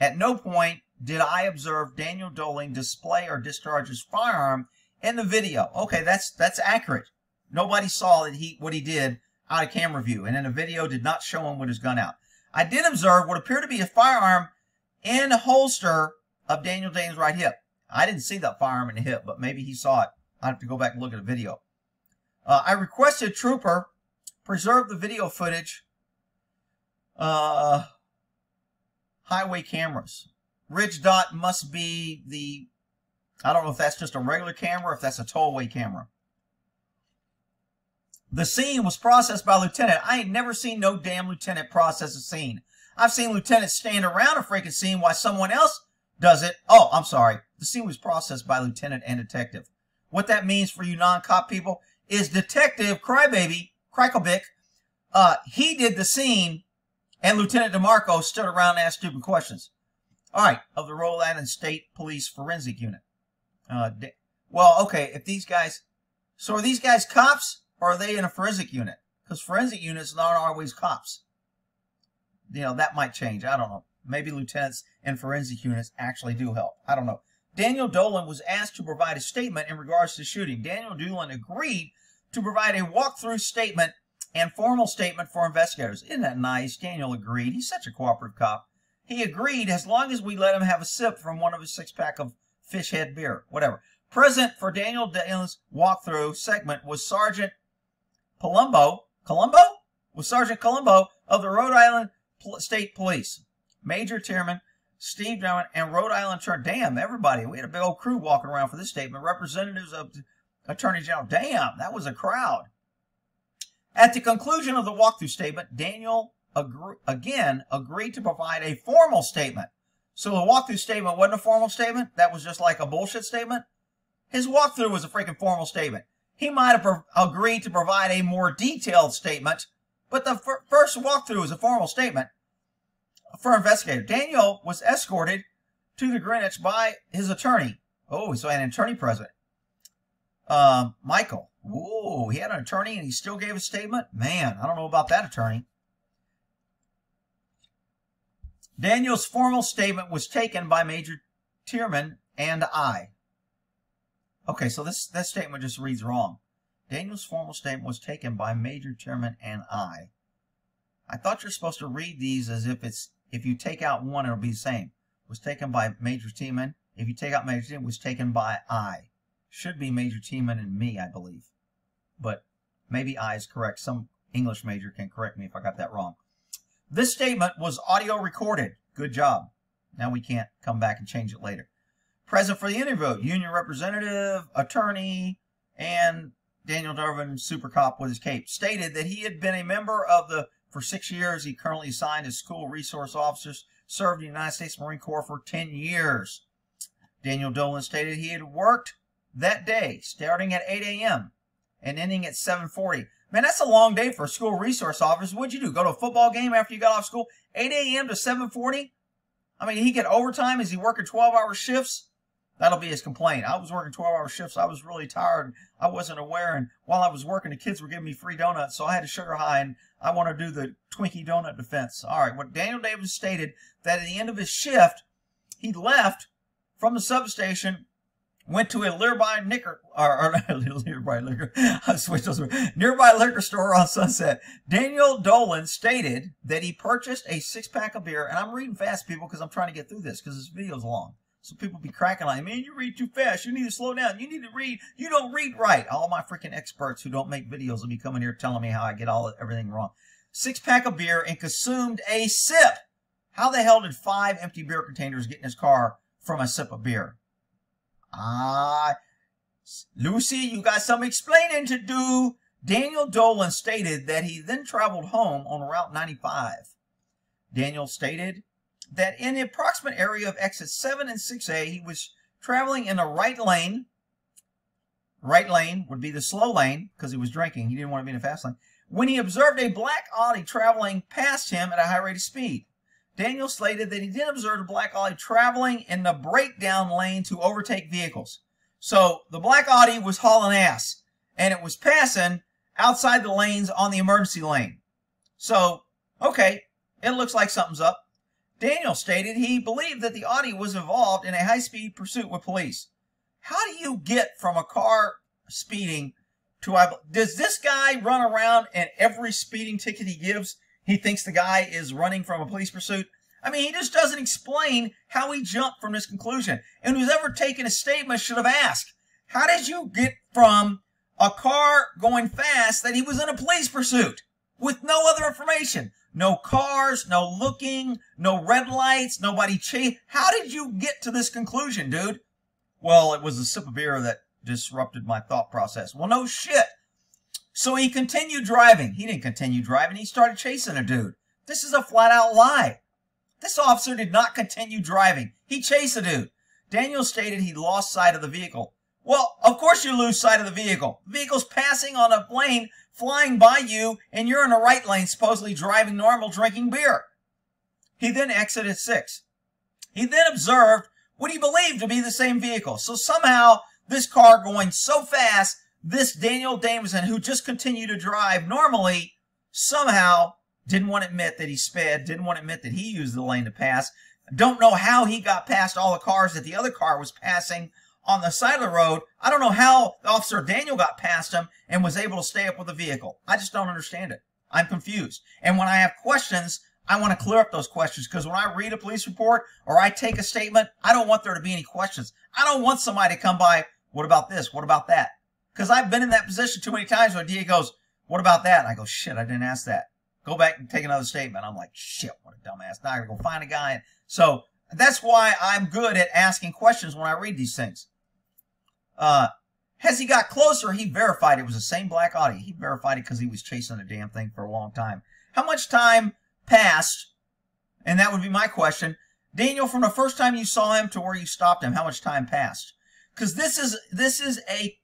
at no point did I observe Daniel Dolan display or discharge his firearm in the video. Okay, that's that's accurate. Nobody saw that he what he did out of camera view, and in the video did not show him with his gun out. I did observe what appeared to be a firearm in a holster of Daniel Dane's right hip. I didn't see that firearm in the hip, but maybe he saw it. I'd have to go back and look at the video. Uh, I requested Trooper preserve the video footage. Uh, highway cameras. RIDOT must be the, I don't know if that's just a regular camera, if that's a tollway camera. The scene was processed by lieutenant. I ain't never seen no damn lieutenant process a scene. I've seen lieutenants stand around a freaking scene while someone else does it. Oh, I'm sorry. The scene was processed by lieutenant and detective. What that means for you non-cop people is Detective Crybaby, Cracklebick, uh, he did the scene and Lieutenant DeMarco stood around and asked stupid questions. All right, of the Rhode Island State Police Forensic Unit. Uh, well, okay, if these guys, so are these guys cops or are they in a forensic unit? Because forensic units aren't always cops. You know, that might change. I don't know. Maybe lieutenants and forensic units actually do help. I don't know. Daniel Dolan was asked to provide a statement in regards to the shooting. Daniel Dolan agreed to provide a walkthrough statement and formal statement for investigators. Isn't that nice? Daniel agreed. He's such a cooperative cop. He agreed as long as we let him have a sip from one of his six pack of fish head beer, whatever. Present for Daniel Dolan's walkthrough segment was Sergeant Palumbo. Colombo? Was Sergeant Colombo of the Rhode Island State Police. Major Chairman Steve Drummond, and Rhode Island Attorney. Damn, everybody. We had a big old crew walking around for this statement. Representatives of Attorney General. Damn, that was a crowd. At the conclusion of the walkthrough statement, Daniel agree, again agreed to provide a formal statement. So the walkthrough statement wasn't a formal statement. That was just like a bullshit statement. His walkthrough was a freaking formal statement. He might have agreed to provide a more detailed statement, but the first walkthrough was a formal statement for investigator. Daniel was escorted to the Greenwich by his attorney. Oh, so an attorney present. Um, Michael. Whoa, he had an attorney and he still gave a statement? Man, I don't know about that attorney. Daniel's formal statement was taken by Major Tierman and I. Okay, so this, this statement just reads wrong. Daniel's formal statement was taken by Major Tierman and I. I thought you're supposed to read these as if it's if you take out one, it'll be the same. Was taken by Major Tiemann. If you take out Major Tiemann, it was taken by I. Should be Major Tiemann and me, I believe. But maybe I is correct. Some English major can correct me if I got that wrong. This statement was audio recorded. Good job. Now we can't come back and change it later. Present for the interview, union representative, attorney, and Daniel Dolan, super cop with his cape, stated that he had been a member of the, for six years, he currently assigned as school resource officers, served in the United States Marine Corps for 10 years. Daniel Dolan stated he had worked that day, starting at 8 a.m. and ending at 7.40. Man, that's a long day for a school resource officer. What'd you do? Go to a football game after you got off school? 8 a.m. to 7.40? I mean, he get overtime? Is he working 12-hour shifts? That'll be his complaint. I was working 12-hour shifts. I was really tired. I wasn't aware. And while I was working, the kids were giving me free donuts. So I had a sugar high, and I want to do the Twinkie donut defense. All right. What Daniel Davis stated that at the end of his shift, he left from the substation went to a nearby liquor or, or nearby liquor I switched those nearby liquor store on Sunset. Daniel Dolan stated that he purchased a six pack of beer, and I'm reading fast, people, because I'm trying to get through this because this video's long. So people be cracking like, man, you read too fast. You need to slow down. You need to read. You don't read right. All my freaking experts who don't make videos will be coming here telling me how I get all everything wrong. Six pack of beer and consumed a sip. How the hell did five empty beer containers get in his car from a sip of beer? Ah, Lucy, you got some explaining to do. Daniel Dolan stated that he then traveled home on Route 95. Daniel stated that in the approximate area of exits 7 and 6A, he was traveling in a right lane. Right lane would be the slow lane because he was drinking. He didn't want to be in a fast lane. When he observed a black Audi traveling past him at a high rate of speed. Daniel stated that he did observe a black Audi traveling in the breakdown lane to overtake vehicles. So the black Audi was hauling ass and it was passing outside the lanes on the emergency lane. So, okay, it looks like something's up. Daniel stated he believed that the Audi was involved in a high-speed pursuit with police. How do you get from a car speeding to... I? Does this guy run around and every speeding ticket he gives he thinks the guy is running from a police pursuit. I mean, he just doesn't explain how he jumped from this conclusion. And who's ever taken a statement should have asked, how did you get from a car going fast that he was in a police pursuit with no other information? No cars, no looking, no red lights, nobody chase. How did you get to this conclusion, dude? Well, it was a sip of beer that disrupted my thought process. Well, no shit. So he continued driving. He didn't continue driving. He started chasing a dude. This is a flat out lie. This officer did not continue driving. He chased a dude. Daniel stated he lost sight of the vehicle. Well, of course you lose sight of the vehicle. The vehicle's passing on a plane, flying by you, and you're in the right lane, supposedly driving normal, drinking beer. He then exited six. He then observed what he believed to be the same vehicle. So somehow, this car going so fast this Daniel Davison, who just continued to drive normally, somehow didn't want to admit that he sped, didn't want to admit that he used the lane to pass. Don't know how he got past all the cars that the other car was passing on the side of the road. I don't know how Officer Daniel got past him and was able to stay up with the vehicle. I just don't understand it. I'm confused. And when I have questions, I want to clear up those questions because when I read a police report or I take a statement, I don't want there to be any questions. I don't want somebody to come by, what about this? What about that? Because I've been in that position too many times where DA goes, what about that? And I go, shit, I didn't ask that. Go back and take another statement. I'm like, shit, what a dumbass. Now I gotta go find a guy. So that's why I'm good at asking questions when I read these things. Uh, as he got closer, he verified it was the same black Audi. He verified it because he was chasing the damn thing for a long time. How much time passed? And that would be my question. Daniel, from the first time you saw him to where you stopped him, how much time passed? Because this is this is a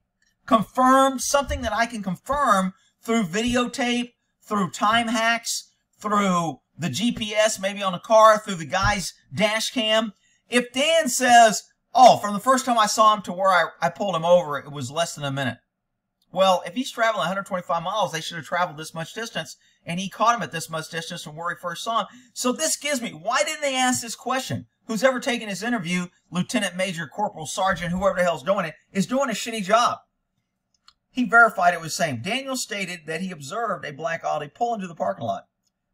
confirmed, something that I can confirm through videotape, through time hacks, through the GPS, maybe on a car, through the guy's dash cam. If Dan says, oh, from the first time I saw him to where I, I pulled him over, it was less than a minute. Well, if he's traveling 125 miles, they should have traveled this much distance, and he caught him at this much distance from where he first saw him. So this gives me, why didn't they ask this question? Who's ever taken this interview, Lieutenant Major, Corporal, Sergeant, whoever the hell's doing it, is doing a shitty job. He verified it was same. Daniel stated that he observed a black Audi pull into the parking lot.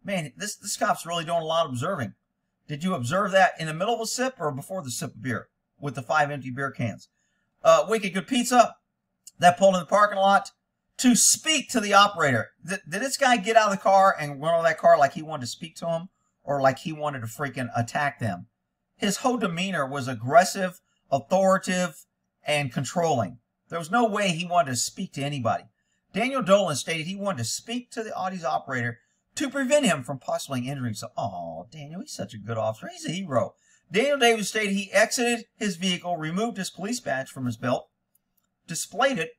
Man, this, this cop's really doing a lot of observing. Did you observe that in the middle of a sip or before the sip of beer with the five empty beer cans? Uh, Wicked Good Pizza, that pulled in the parking lot to speak to the operator. Did, did this guy get out of the car and run of that car like he wanted to speak to him or like he wanted to freaking attack them? his whole demeanor was aggressive, authoritative, and controlling. There was no way he wanted to speak to anybody. Daniel Dolan stated he wanted to speak to the Audi's operator to prevent him from possibly injuring himself. Oh, Daniel, he's such a good officer. He's a hero. Daniel Davis stated he exited his vehicle, removed his police badge from his belt, displayed it,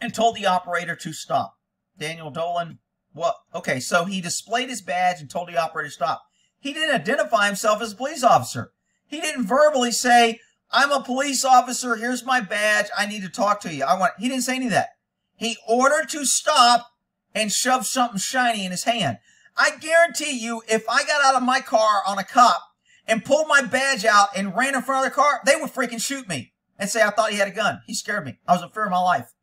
and told the operator to stop. Daniel Dolan, well, okay, so he displayed his badge and told the operator to stop. He didn't identify himself as a police officer. He didn't verbally say, I'm a police officer. Here's my badge. I need to talk to you. I want, he didn't say any of that. He ordered to stop and shoved something shiny in his hand. I guarantee you, if I got out of my car on a cop and pulled my badge out and ran in front of the car, they would freaking shoot me and say I thought he had a gun. He scared me. I was in fear of my life.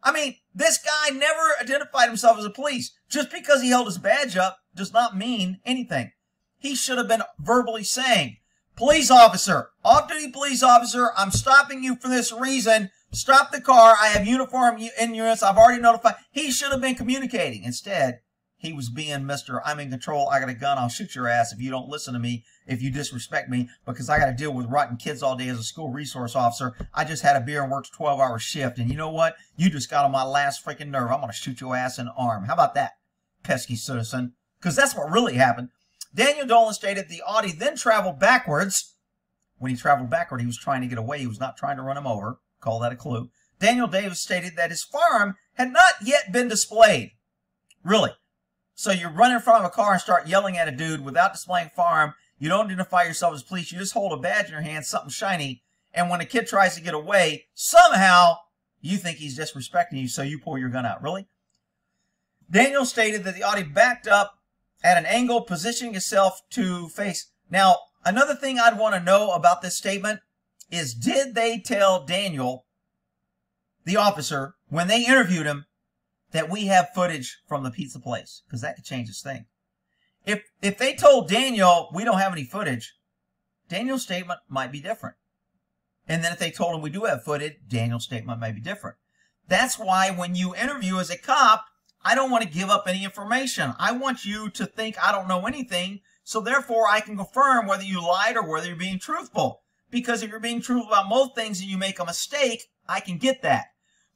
I mean, this guy never identified himself as a police. Just because he held his badge up does not mean anything. He should have been verbally saying, police officer, off-duty police officer, I'm stopping you for this reason. Stop the car. I have uniform in units. I've already notified. He should have been communicating. Instead, he was being Mr. I'm in control. I got a gun. I'll shoot your ass if you don't listen to me, if you disrespect me, because I got to deal with rotten kids all day as a school resource officer. I just had a beer and worked a 12 hour shift. And you know what? You just got on my last freaking nerve. I'm going to shoot your ass in the arm. How about that, pesky citizen? Because that's what really happened. Daniel Dolan stated the Audi then traveled backwards. When he traveled backward, he was trying to get away. He was not trying to run him over. Call that a clue. Daniel Davis stated that his firearm had not yet been displayed. Really? So you run in front of a car and start yelling at a dude without displaying firearm. You don't identify yourself as police. You just hold a badge in your hand, something shiny. And when a kid tries to get away, somehow you think he's disrespecting you, so you pull your gun out. Really? Daniel stated that the Audi backed up at an angle, positioning itself to face. Now, another thing I'd want to know about this statement is did they tell Daniel, the officer, when they interviewed him, that we have footage from the pizza place? Because that could change this thing. If, if they told Daniel we don't have any footage, Daniel's statement might be different. And then if they told him we do have footage, Daniel's statement might be different. That's why when you interview as a cop, I don't want to give up any information. I want you to think I don't know anything, so therefore I can confirm whether you lied or whether you're being truthful. Because if you're being truthful about most things and you make a mistake, I can get that.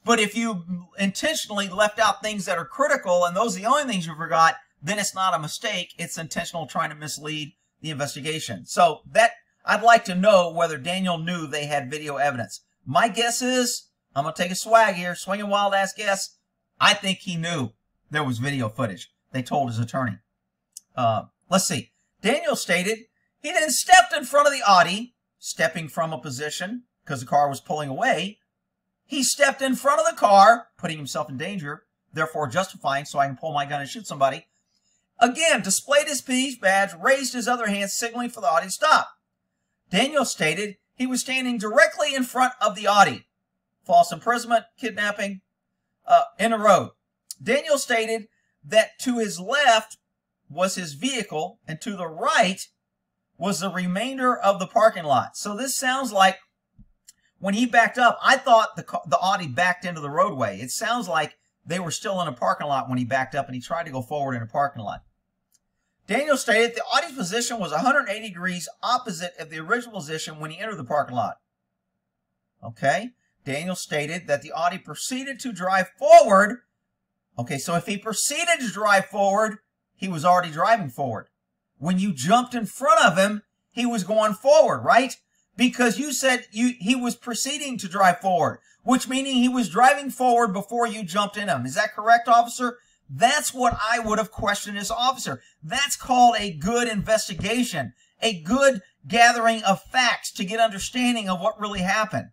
But if you intentionally left out things that are critical and those are the only things you forgot, then it's not a mistake. It's intentional trying to mislead the investigation. So that I'd like to know whether Daniel knew they had video evidence. My guess is, I'm going to take a swag here, swinging wild ass guess. I think he knew there was video footage. They told his attorney. Uh, let's see. Daniel stated he then stepped in front of the Audi, stepping from a position because the car was pulling away. He stepped in front of the car, putting himself in danger, therefore justifying so I can pull my gun and shoot somebody. Again, displayed his police badge, raised his other hand, signaling for the Audi to stop. Daniel stated he was standing directly in front of the Audi. False imprisonment, kidnapping, uh, in a road. Daniel stated that to his left was his vehicle and to the right was the remainder of the parking lot. So this sounds like when he backed up, I thought the, the Audi backed into the roadway. It sounds like they were still in a parking lot when he backed up and he tried to go forward in a parking lot. Daniel stated the Audi's position was 180 degrees opposite of the original position when he entered the parking lot. Okay. Daniel stated that the Audi proceeded to drive forward Okay, so if he proceeded to drive forward, he was already driving forward. When you jumped in front of him, he was going forward, right? Because you said you he was proceeding to drive forward, which meaning he was driving forward before you jumped in him. Is that correct, officer? That's what I would have questioned this officer. That's called a good investigation, a good gathering of facts to get understanding of what really happened.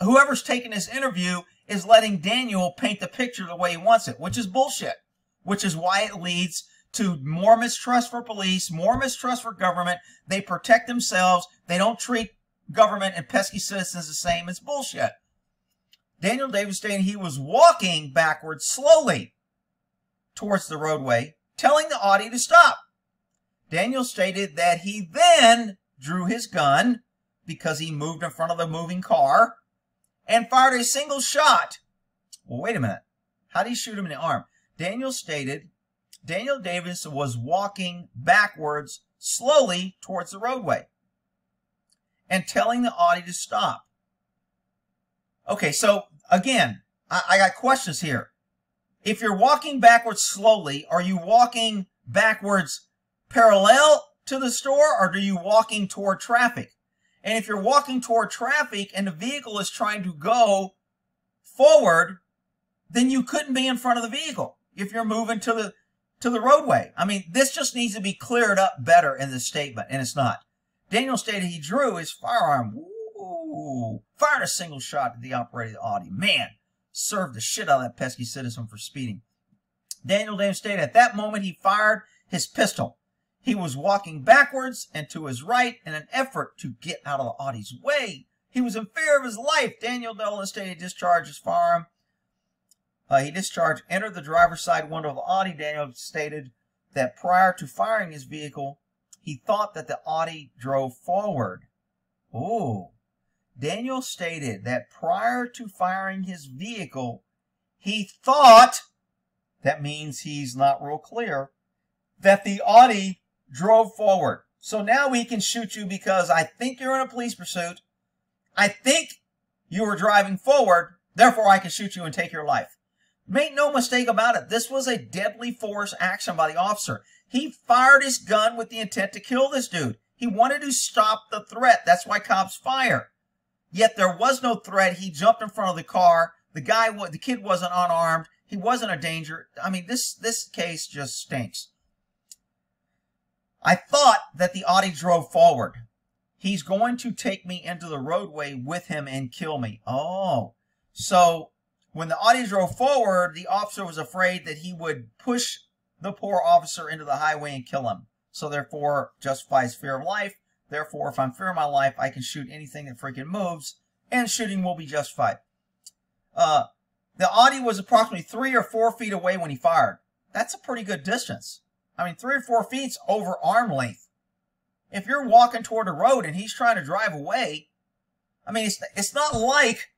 Whoever's taking this interview is letting Daniel paint the picture the way he wants it, which is bullshit. Which is why it leads to more mistrust for police, more mistrust for government. They protect themselves. They don't treat government and pesky citizens the same. It's bullshit. Daniel Davis saying he was walking backwards slowly towards the roadway, telling the Audi to stop. Daniel stated that he then drew his gun because he moved in front of the moving car and fired a single shot. Well, wait a minute. How did he shoot him in the arm? Daniel stated Daniel Davis was walking backwards slowly towards the roadway and telling the Audi to stop. Okay, so again, I, I got questions here. If you're walking backwards slowly, are you walking backwards parallel to the store or are you walking toward traffic? And if you're walking toward traffic and the vehicle is trying to go forward, then you couldn't be in front of the vehicle if you're moving to the to the roadway. I mean, this just needs to be cleared up better in the statement, and it's not. Daniel stated he drew his firearm, ooh, fired a single shot at the operator of the Audi. Man, served the shit out of that pesky citizen for speeding. Daniel Dame stated at that moment he fired his pistol. He was walking backwards and to his right in an effort to get out of the Audi's way. He was in fear of his life. Daniel Dolan stated discharged his firearm uh, he discharged, entered the driver's side window of the Audi. Daniel stated that prior to firing his vehicle, he thought that the Audi drove forward. Oh. Daniel stated that prior to firing his vehicle, he thought, that means he's not real clear, that the Audi drove forward. So now we can shoot you because I think you're in a police pursuit. I think you were driving forward, therefore I can shoot you and take your life. Make no mistake about it, this was a deadly force action by the officer. He fired his gun with the intent to kill this dude. He wanted to stop the threat. That's why cops fire. Yet there was no threat. He jumped in front of the car. The guy, the kid wasn't unarmed. He wasn't a danger. I mean, this, this case just stinks. I thought that the Audi drove forward. He's going to take me into the roadway with him and kill me. Oh, so when the Audi drove forward, the officer was afraid that he would push the poor officer into the highway and kill him. So therefore, justifies fear of life. Therefore, if I'm fear of my life, I can shoot anything that freaking moves, and shooting will be justified. Uh, the Audi was approximately three or four feet away when he fired. That's a pretty good distance. I mean, three or four feet's over arm length. If you're walking toward a road and he's trying to drive away, I mean, it's, it's not like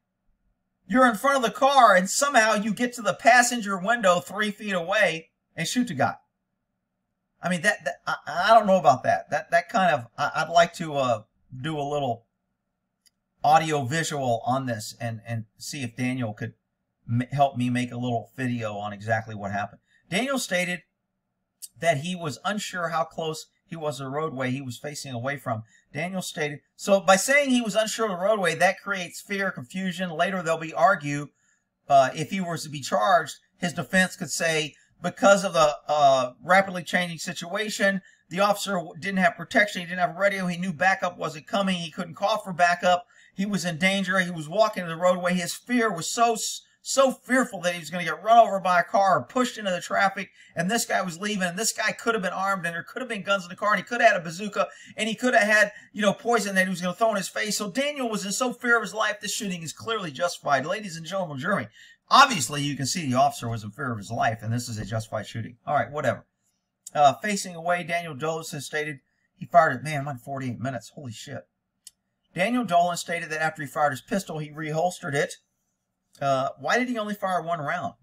you're in front of the car and somehow you get to the passenger window three feet away and shoot the guy. I mean, that, that I, I, don't know about that. That that kind of I, would like to uh, do a little audio visual on this and and see if Daniel could help me make a little video on exactly what happened. Daniel stated that he was unsure how close he was to the roadway he was facing away from. Daniel stated, so by saying he was unsure of the roadway, that creates fear, confusion. Later they'll be argue uh, if he was to be charged, his defense could say, because of the uh, rapidly changing situation, the officer didn't have protection, he didn't have a radio, he knew backup wasn't coming, he couldn't call for backup, he was in danger, he was walking to the roadway, his fear was so so fearful that he was going to get run over by a car or pushed into the traffic and this guy was leaving and this guy could have been armed and there could have been guns in the car and he could have had a bazooka and he could have had, you know, poison that he was going to throw in his face. So Daniel was in so fear of his life, this shooting is clearly justified. Ladies and gentlemen, jury, obviously you can see the officer was in fear of his life and this is a justified shooting. All right, whatever. Uh, facing away, Daniel Dolan stated he fired it. Man, I'm on 48 minutes. Holy shit. Daniel Dolan stated that after he fired his pistol, he reholstered it uh, why did he only fire one round?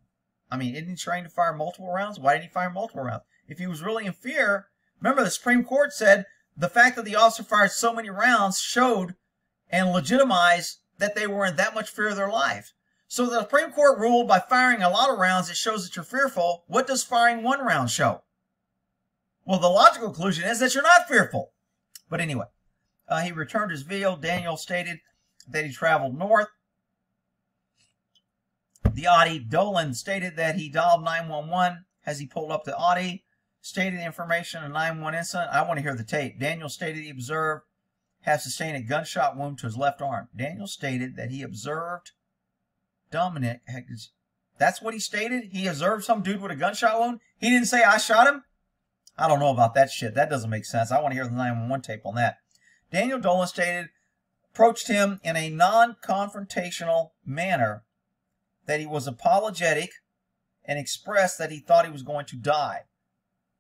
I mean, isn't he trained to fire multiple rounds? Why didn't he fire multiple rounds? If he was really in fear, remember the Supreme Court said the fact that the officer fired so many rounds showed and legitimized that they were in that much fear of their life. So the Supreme Court ruled by firing a lot of rounds, it shows that you're fearful. What does firing one round show? Well, the logical conclusion is that you're not fearful. But anyway, uh, he returned his vehicle. Daniel stated that he traveled north the Audi. Dolan stated that he dialed 911 as he pulled up the Audi, stated the information of 911 incident. I want to hear the tape. Daniel stated he observed have sustained a gunshot wound to his left arm. Daniel stated that he observed Dominic. That's what he stated? He observed some dude with a gunshot wound? He didn't say, I shot him? I don't know about that shit. That doesn't make sense. I want to hear the 911 tape on that. Daniel Dolan stated, approached him in a non-confrontational manner that he was apologetic and expressed that he thought he was going to die.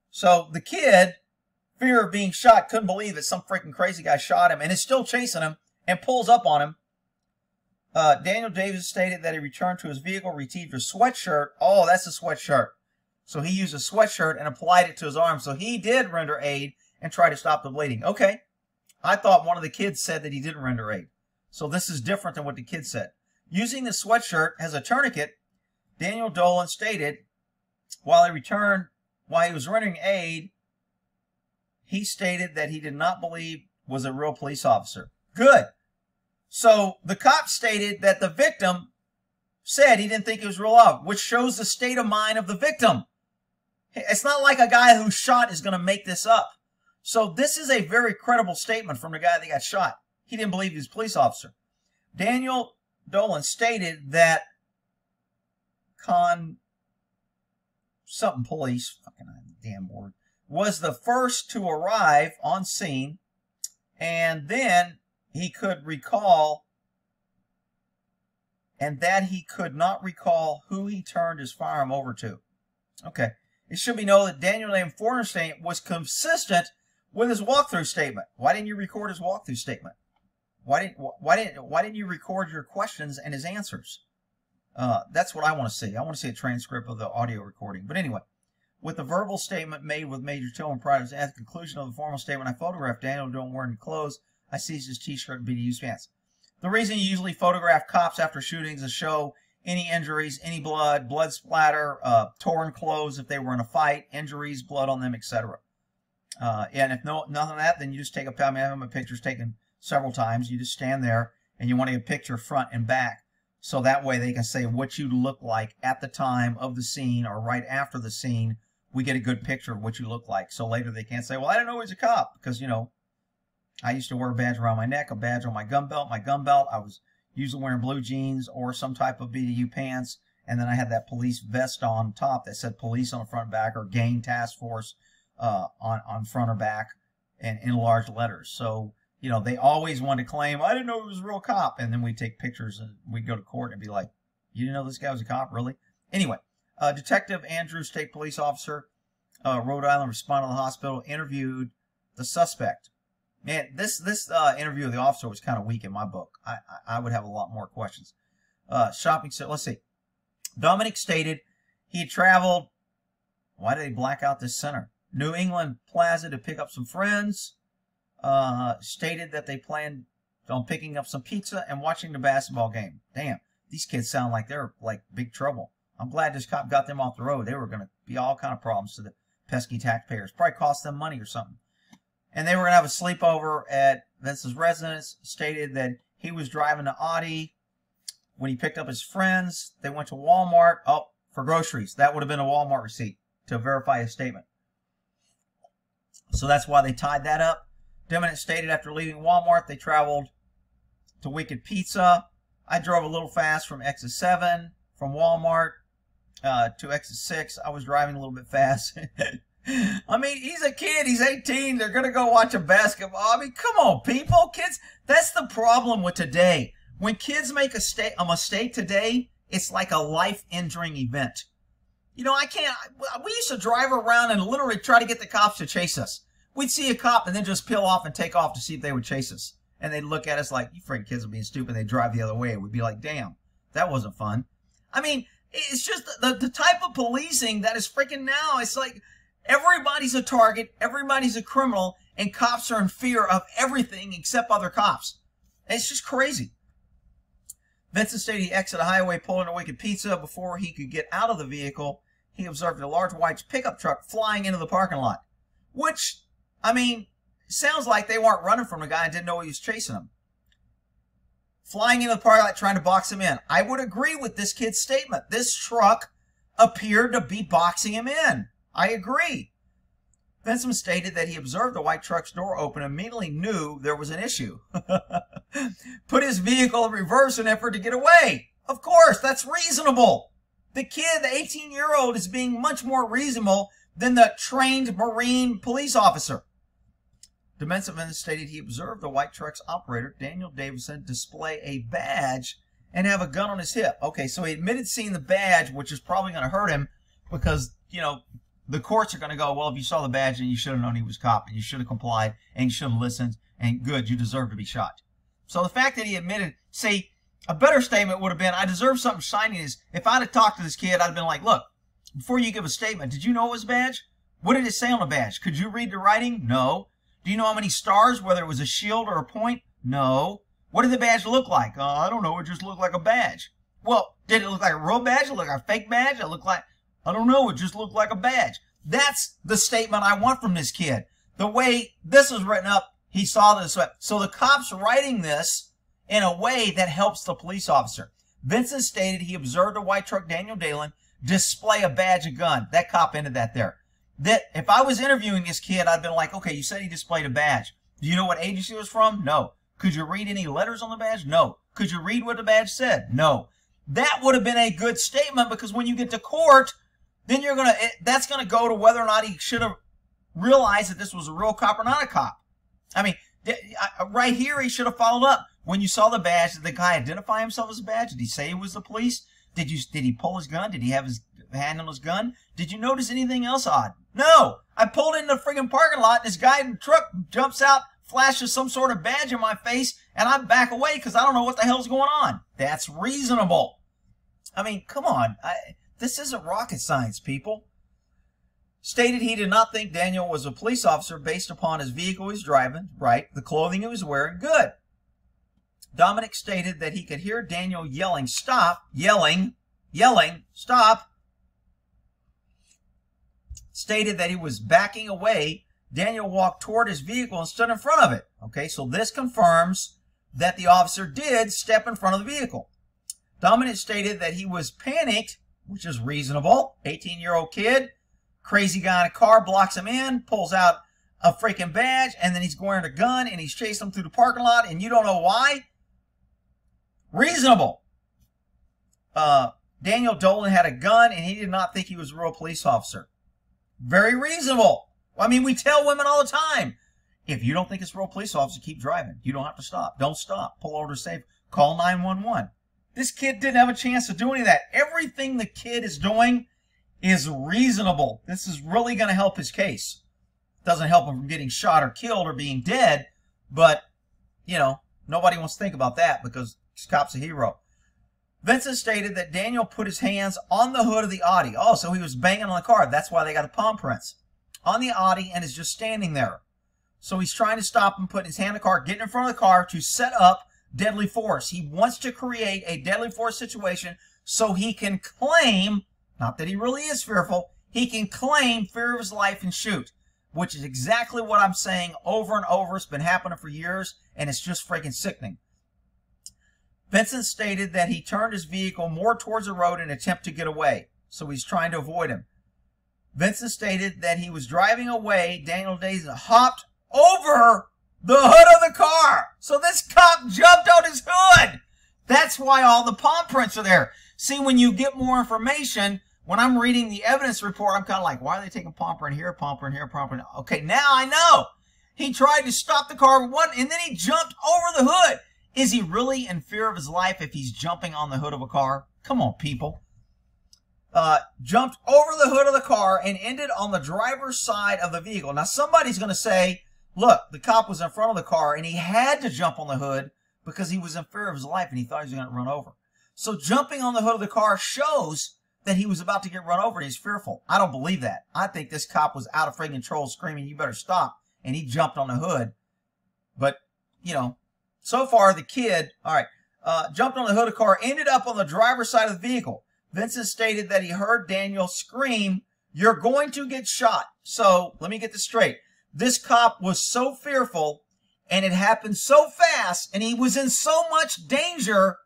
So the kid, fear of being shot, couldn't believe that some freaking crazy guy shot him and is still chasing him and pulls up on him. Uh, Daniel Davis stated that he returned to his vehicle, retrieved a sweatshirt. Oh, that's a sweatshirt. So he used a sweatshirt and applied it to his arm. So he did render aid and try to stop the bleeding. Okay. I thought one of the kids said that he didn't render aid. So this is different than what the kid said. Using the sweatshirt as a tourniquet, Daniel Dolan stated while he returned, while he was rendering aid, he stated that he did not believe was a real police officer. Good. So the cop stated that the victim said he didn't think it was real love, which shows the state of mind of the victim. It's not like a guy who shot is going to make this up. So this is a very credible statement from the guy that got shot. He didn't believe he was a police officer. Daniel Dolan stated that Con something police, fucking damn word, was the first to arrive on scene, and then he could recall, and that he could not recall who he turned his firearm over to. Okay. It should be known that Daniel M. Fornstein was consistent with his walkthrough statement. Why didn't you record his walkthrough statement? Why didn't why didn't why didn't you record your questions and his answers? Uh, that's what I want to see. I want to see a transcript of the audio recording. But anyway, with the verbal statement made with Major Tillman prior at the conclusion of the formal statement, I photographed Daniel Dolan wearing clothes. I seized his t-shirt and BDU pants. The reason you usually photograph cops after shootings is to show any injuries, any blood, blood splatter, uh, torn clothes if they were in a fight, injuries, blood on them, etc. Uh, and if no nothing of that, then you just take a. I mean, I have my pictures taken several times. You just stand there and you want to get a picture front and back, so that way they can say what you look like at the time of the scene or right after the scene. We get a good picture of what you look like. So later they can't say, "Well, I didn't know he was a cop," because you know, I used to wear a badge around my neck, a badge on my gun belt. My gun belt, I was usually wearing blue jeans or some type of BDU pants. And then I had that police vest on top that said police on the front back or gang task force uh, on, on front or back and in large letters. So, you know, they always want to claim, I didn't know he was a real cop. And then we'd take pictures and we'd go to court and be like, you didn't know this guy was a cop, really? Anyway, uh, Detective Andrew, state police officer, uh, Rhode Island, responded to the hospital, interviewed the suspect. Man, this this uh, interview of the officer was kind of weak in my book. I, I, I would have a lot more questions. Uh, shopping center. Let's see. Dominic stated he had traveled. Why did they black out this center? New England Plaza to pick up some friends. Uh, stated that they planned on picking up some pizza and watching the basketball game. Damn, these kids sound like they're like big trouble. I'm glad this cop got them off the road. They were going to be all kind of problems to the pesky taxpayers. Probably cost them money or something and they were going to have a sleepover at Vince's residence. Stated that he was driving the Audi when he picked up his friends. They went to Walmart. Oh, for groceries. That would have been a Walmart receipt to verify his statement. So that's why they tied that up. Dominic stated after leaving Walmart, they traveled to Wicked Pizza. I drove a little fast from exit 7 from Walmart uh, to exit 6. I was driving a little bit fast. I mean, he's a kid. He's 18. They're going to go watch a basketball. I mean, come on, people. Kids, that's the problem with today. When kids make a, sta- a mistake today, it's like a life-injuring event. You know, I can't. We used to drive around and literally try to get the cops to chase us. We'd see a cop and then just peel off and take off to see if they would chase us. And they'd look at us like, you freaking kids are being stupid. They'd drive the other way. We'd be like, damn, that wasn't fun. I mean, it's just the, the type of policing that is freaking now. It's like, Everybody's a target, everybody's a criminal, and cops are in fear of everything except other cops. it's just crazy. Vincent stated he exited a highway pulling a wicked pizza. Before he could get out of the vehicle, he observed a large white pickup truck flying into the parking lot. Which, I mean, sounds like they weren't running from the guy and didn't know he was chasing them. Flying into the parking lot trying to box him in. I would agree with this kid's statement. This truck appeared to be boxing him in. I agree. Benson stated that he observed the white truck's door open and immediately knew there was an issue. Put his vehicle in reverse in effort to get away. Of course, that's reasonable. The kid, the 18 year old, is being much more reasonable than the trained Marine police officer. Dementsman stated he observed the white truck's operator, Daniel Davison, display a badge and have a gun on his hip. Okay, so he admitted seeing the badge, which is probably going to hurt him because, you know, the courts are going to go, well, if you saw the badge and you should have known he was cop and you should have complied and you should have listened and good, you deserve to be shot. So the fact that he admitted, see, a better statement would have been, I deserve something shiny is if I'd have talked to this kid, I'd have been like, look, before you give a statement, did you know it was a badge? What did it say on the badge? Could you read the writing? No. Do you know how many stars, whether it was a shield or a point? No. What did the badge look like? Uh, I don't know. It just looked like a badge. Well, did it look like a real badge? It looked like a fake badge? It looked like, I don't know. It just looked like a badge. That's the statement I want from this kid. The way this was written up, he saw this. So the cop's writing this in a way that helps the police officer. Vincent stated he observed a white truck, Daniel Dolan, display a badge, a gun. That cop ended that there. That if I was interviewing this kid, I'd been like, okay, you said he displayed a badge. Do you know what agency it was from? No. Could you read any letters on the badge? No. Could you read what the badge said? No. That would have been a good statement because when you get to court, then you're gonna that's gonna go to whether or not he should have realized that this was a real cop or not a cop. I mean, right here he should have followed up. When you saw the badge, did the guy identify himself as a badge? Did he say it was the police? Did you did he pull his gun? Did he have his hand on his gun? Did you notice anything else odd? No. I pulled into the friggin' parking lot. This guy in the truck jumps out, flashes some sort of badge in my face, and I back away because I don't know what the hell's going on. That's reasonable. I mean, come on. I, this isn't rocket science, people. Stated he did not think Daniel was a police officer based upon his vehicle he was driving, right, the clothing he was wearing, good. Dominic stated that he could hear Daniel yelling, stop, yelling, yelling, stop. Stated that he was backing away. Daniel walked toward his vehicle and stood in front of it. Okay, so this confirms that the officer did step in front of the vehicle. Dominic stated that he was panicked, which is reasonable. 18 year old kid, crazy guy in a car blocks him in, pulls out a freaking badge, and then he's wearing a gun and he's chasing him through the parking lot, and you don't know why. Reasonable. Uh, Daniel Dolan had a gun and he did not think he was a real police officer. Very reasonable. I mean, we tell women all the time, if you don't think it's a real police officer, keep driving. You don't have to stop. Don't stop. Pull over to safe. Call 911. This kid didn't have a chance to do any of that. Everything the kid is doing is reasonable. This is really going to help his case. Doesn't help him from getting shot or killed or being dead, but, you know, nobody wants to think about that because Cop's a hero. Vincent stated that Daniel put his hands on the hood of the Audi. Oh, so he was banging on the car. That's why they got the palm prints. On the Audi and is just standing there. So he's trying to stop him, putting his hand in the car, getting in front of the car to set up deadly force. He wants to create a deadly force situation so he can claim, not that he really is fearful, he can claim fear of his life and shoot, which is exactly what I'm saying over and over. It's been happening for years, and it's just freaking sickening. Vincent stated that he turned his vehicle more towards the road in an attempt to get away, so he's trying to avoid him. Vincent stated that he was driving away. Daniel Days hopped over the hood of the car. So this cop jumped on his hood. That's why all the palm prints are there. See, when you get more information, when I'm reading the evidence report, I'm kind of like, why are they taking palm print here, palm print here, palm print? Okay, now I know. He tried to stop the car one, and then he jumped over the hood. Is he really in fear of his life if he's jumping on the hood of a car? Come on, people. Uh, jumped over the hood of the car and ended on the driver's side of the vehicle. Now, somebody's going to say, look, the cop was in front of the car and he had to jump on the hood because he was in fear of his life and he thought he was going to run over. So jumping on the hood of the car shows that he was about to get run over and he's fearful. I don't believe that. I think this cop was out of freaking control screaming, you better stop. And he jumped on the hood. But, you know, so far, the kid, all right, uh, jumped on the hood of the car, ended up on the driver's side of the vehicle. Vincent stated that he heard Daniel scream, You're going to get shot. So let me get this straight. This cop was so fearful and it happened so fast and he was in so much danger,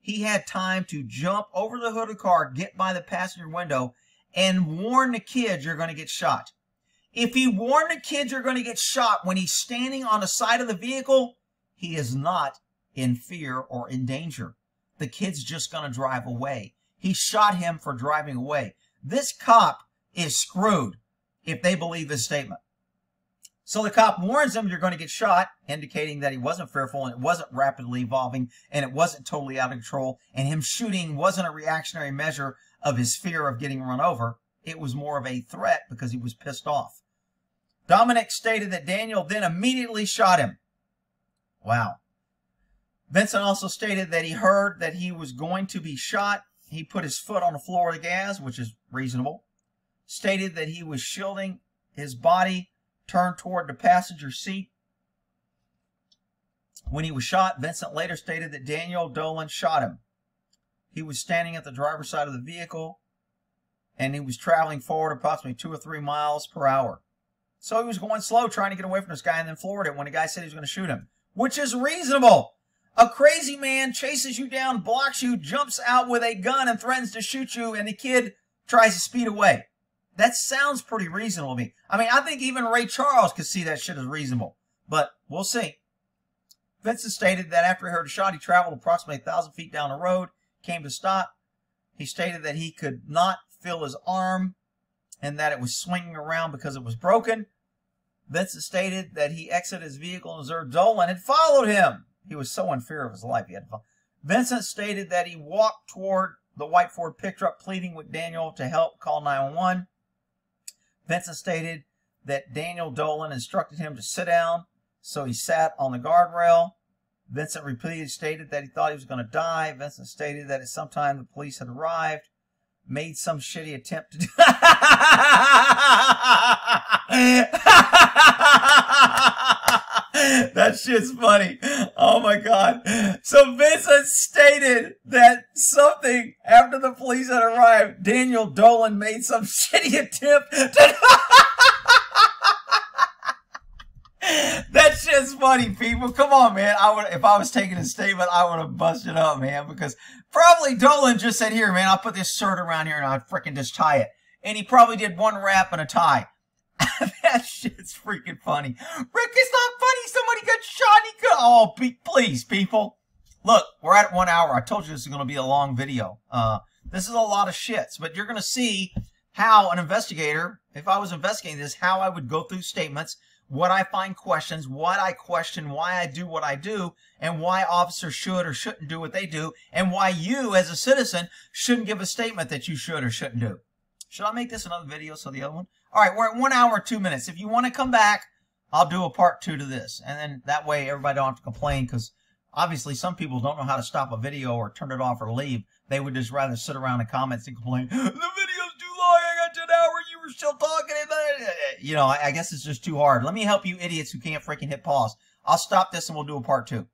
he had time to jump over the hood of the car, get by the passenger window, and warn the kids you're going to get shot. If he warned the kids you're going to get shot when he's standing on the side of the vehicle, he is not in fear or in danger. The kid's just going to drive away. He shot him for driving away. This cop is screwed if they believe this statement. So the cop warns him you're going to get shot, indicating that he wasn't fearful and it wasn't rapidly evolving and it wasn't totally out of control. And him shooting wasn't a reactionary measure of his fear of getting run over. It was more of a threat because he was pissed off. Dominic stated that Daniel then immediately shot him. Wow. Vincent also stated that he heard that he was going to be shot. He put his foot on the floor of the gas, which is reasonable. stated that he was shielding his body turned toward the passenger seat. When he was shot, Vincent later stated that Daniel Dolan shot him. He was standing at the driver's side of the vehicle and he was traveling forward approximately two or three miles per hour. So he was going slow trying to get away from this guy and then floored him when the guy said he was going to shoot him, which is reasonable. A crazy man chases you down, blocks you, jumps out with a gun and threatens to shoot you, and the kid tries to speed away. That sounds pretty reasonable to me. I mean, I think even Ray Charles could see that shit as reasonable, but we'll see. Vincent stated that after he heard a shot, he traveled approximately 1,000 feet down the road, came to stop. He stated that he could not feel his arm and that it was swinging around because it was broken. Vincent stated that he exited his vehicle and observed Dolan had followed him. He was so in fear of his life. He had to follow. Vincent stated that he walked toward the white Ford pickup, pleading with Daniel to help call 911. Vincent stated that Daniel Dolan instructed him to sit down, so he sat on the guardrail. Vincent repeatedly stated that he thought he was going to die. Vincent stated that at some time the police had arrived, made some shitty attempt to. that shit's funny. Oh my god. So Vincent stated that something after the police had arrived, Daniel Dolan made some shitty attempt to. that shit's funny, people. Come on, man. I would if I was taking a statement, I would have busted up, man, because probably Dolan just said, "Here, man, I'll put this shirt around here and I'll freaking just tie it." And he probably did one wrap and a tie. that shit's freaking funny. Rick, it's not funny. Somebody got shot. He could. Oh, be, please, people. Look, we're at one hour. I told you this is going to be a long video. Uh, this is a lot of shits, but you're going to see how an investigator, if I was investigating this, how I would go through statements, what I find questions, what I question, why I do what I do, and why officers should or shouldn't do what they do, and why you, as a citizen, shouldn't give a statement that you should or shouldn't do. Should I make this another video so the other one? All right, we're at one hour, two minutes. If you want to come back, I'll do a part two to this. And then that way everybody don't have to complain because obviously some people don't know how to stop a video or turn it off or leave. They would just rather sit around in comments and complain, the video's too long, I got to an hour, you were still talking. You know, I guess it's just too hard. Let me help you idiots who can't freaking hit pause. I'll stop this and we'll do a part two.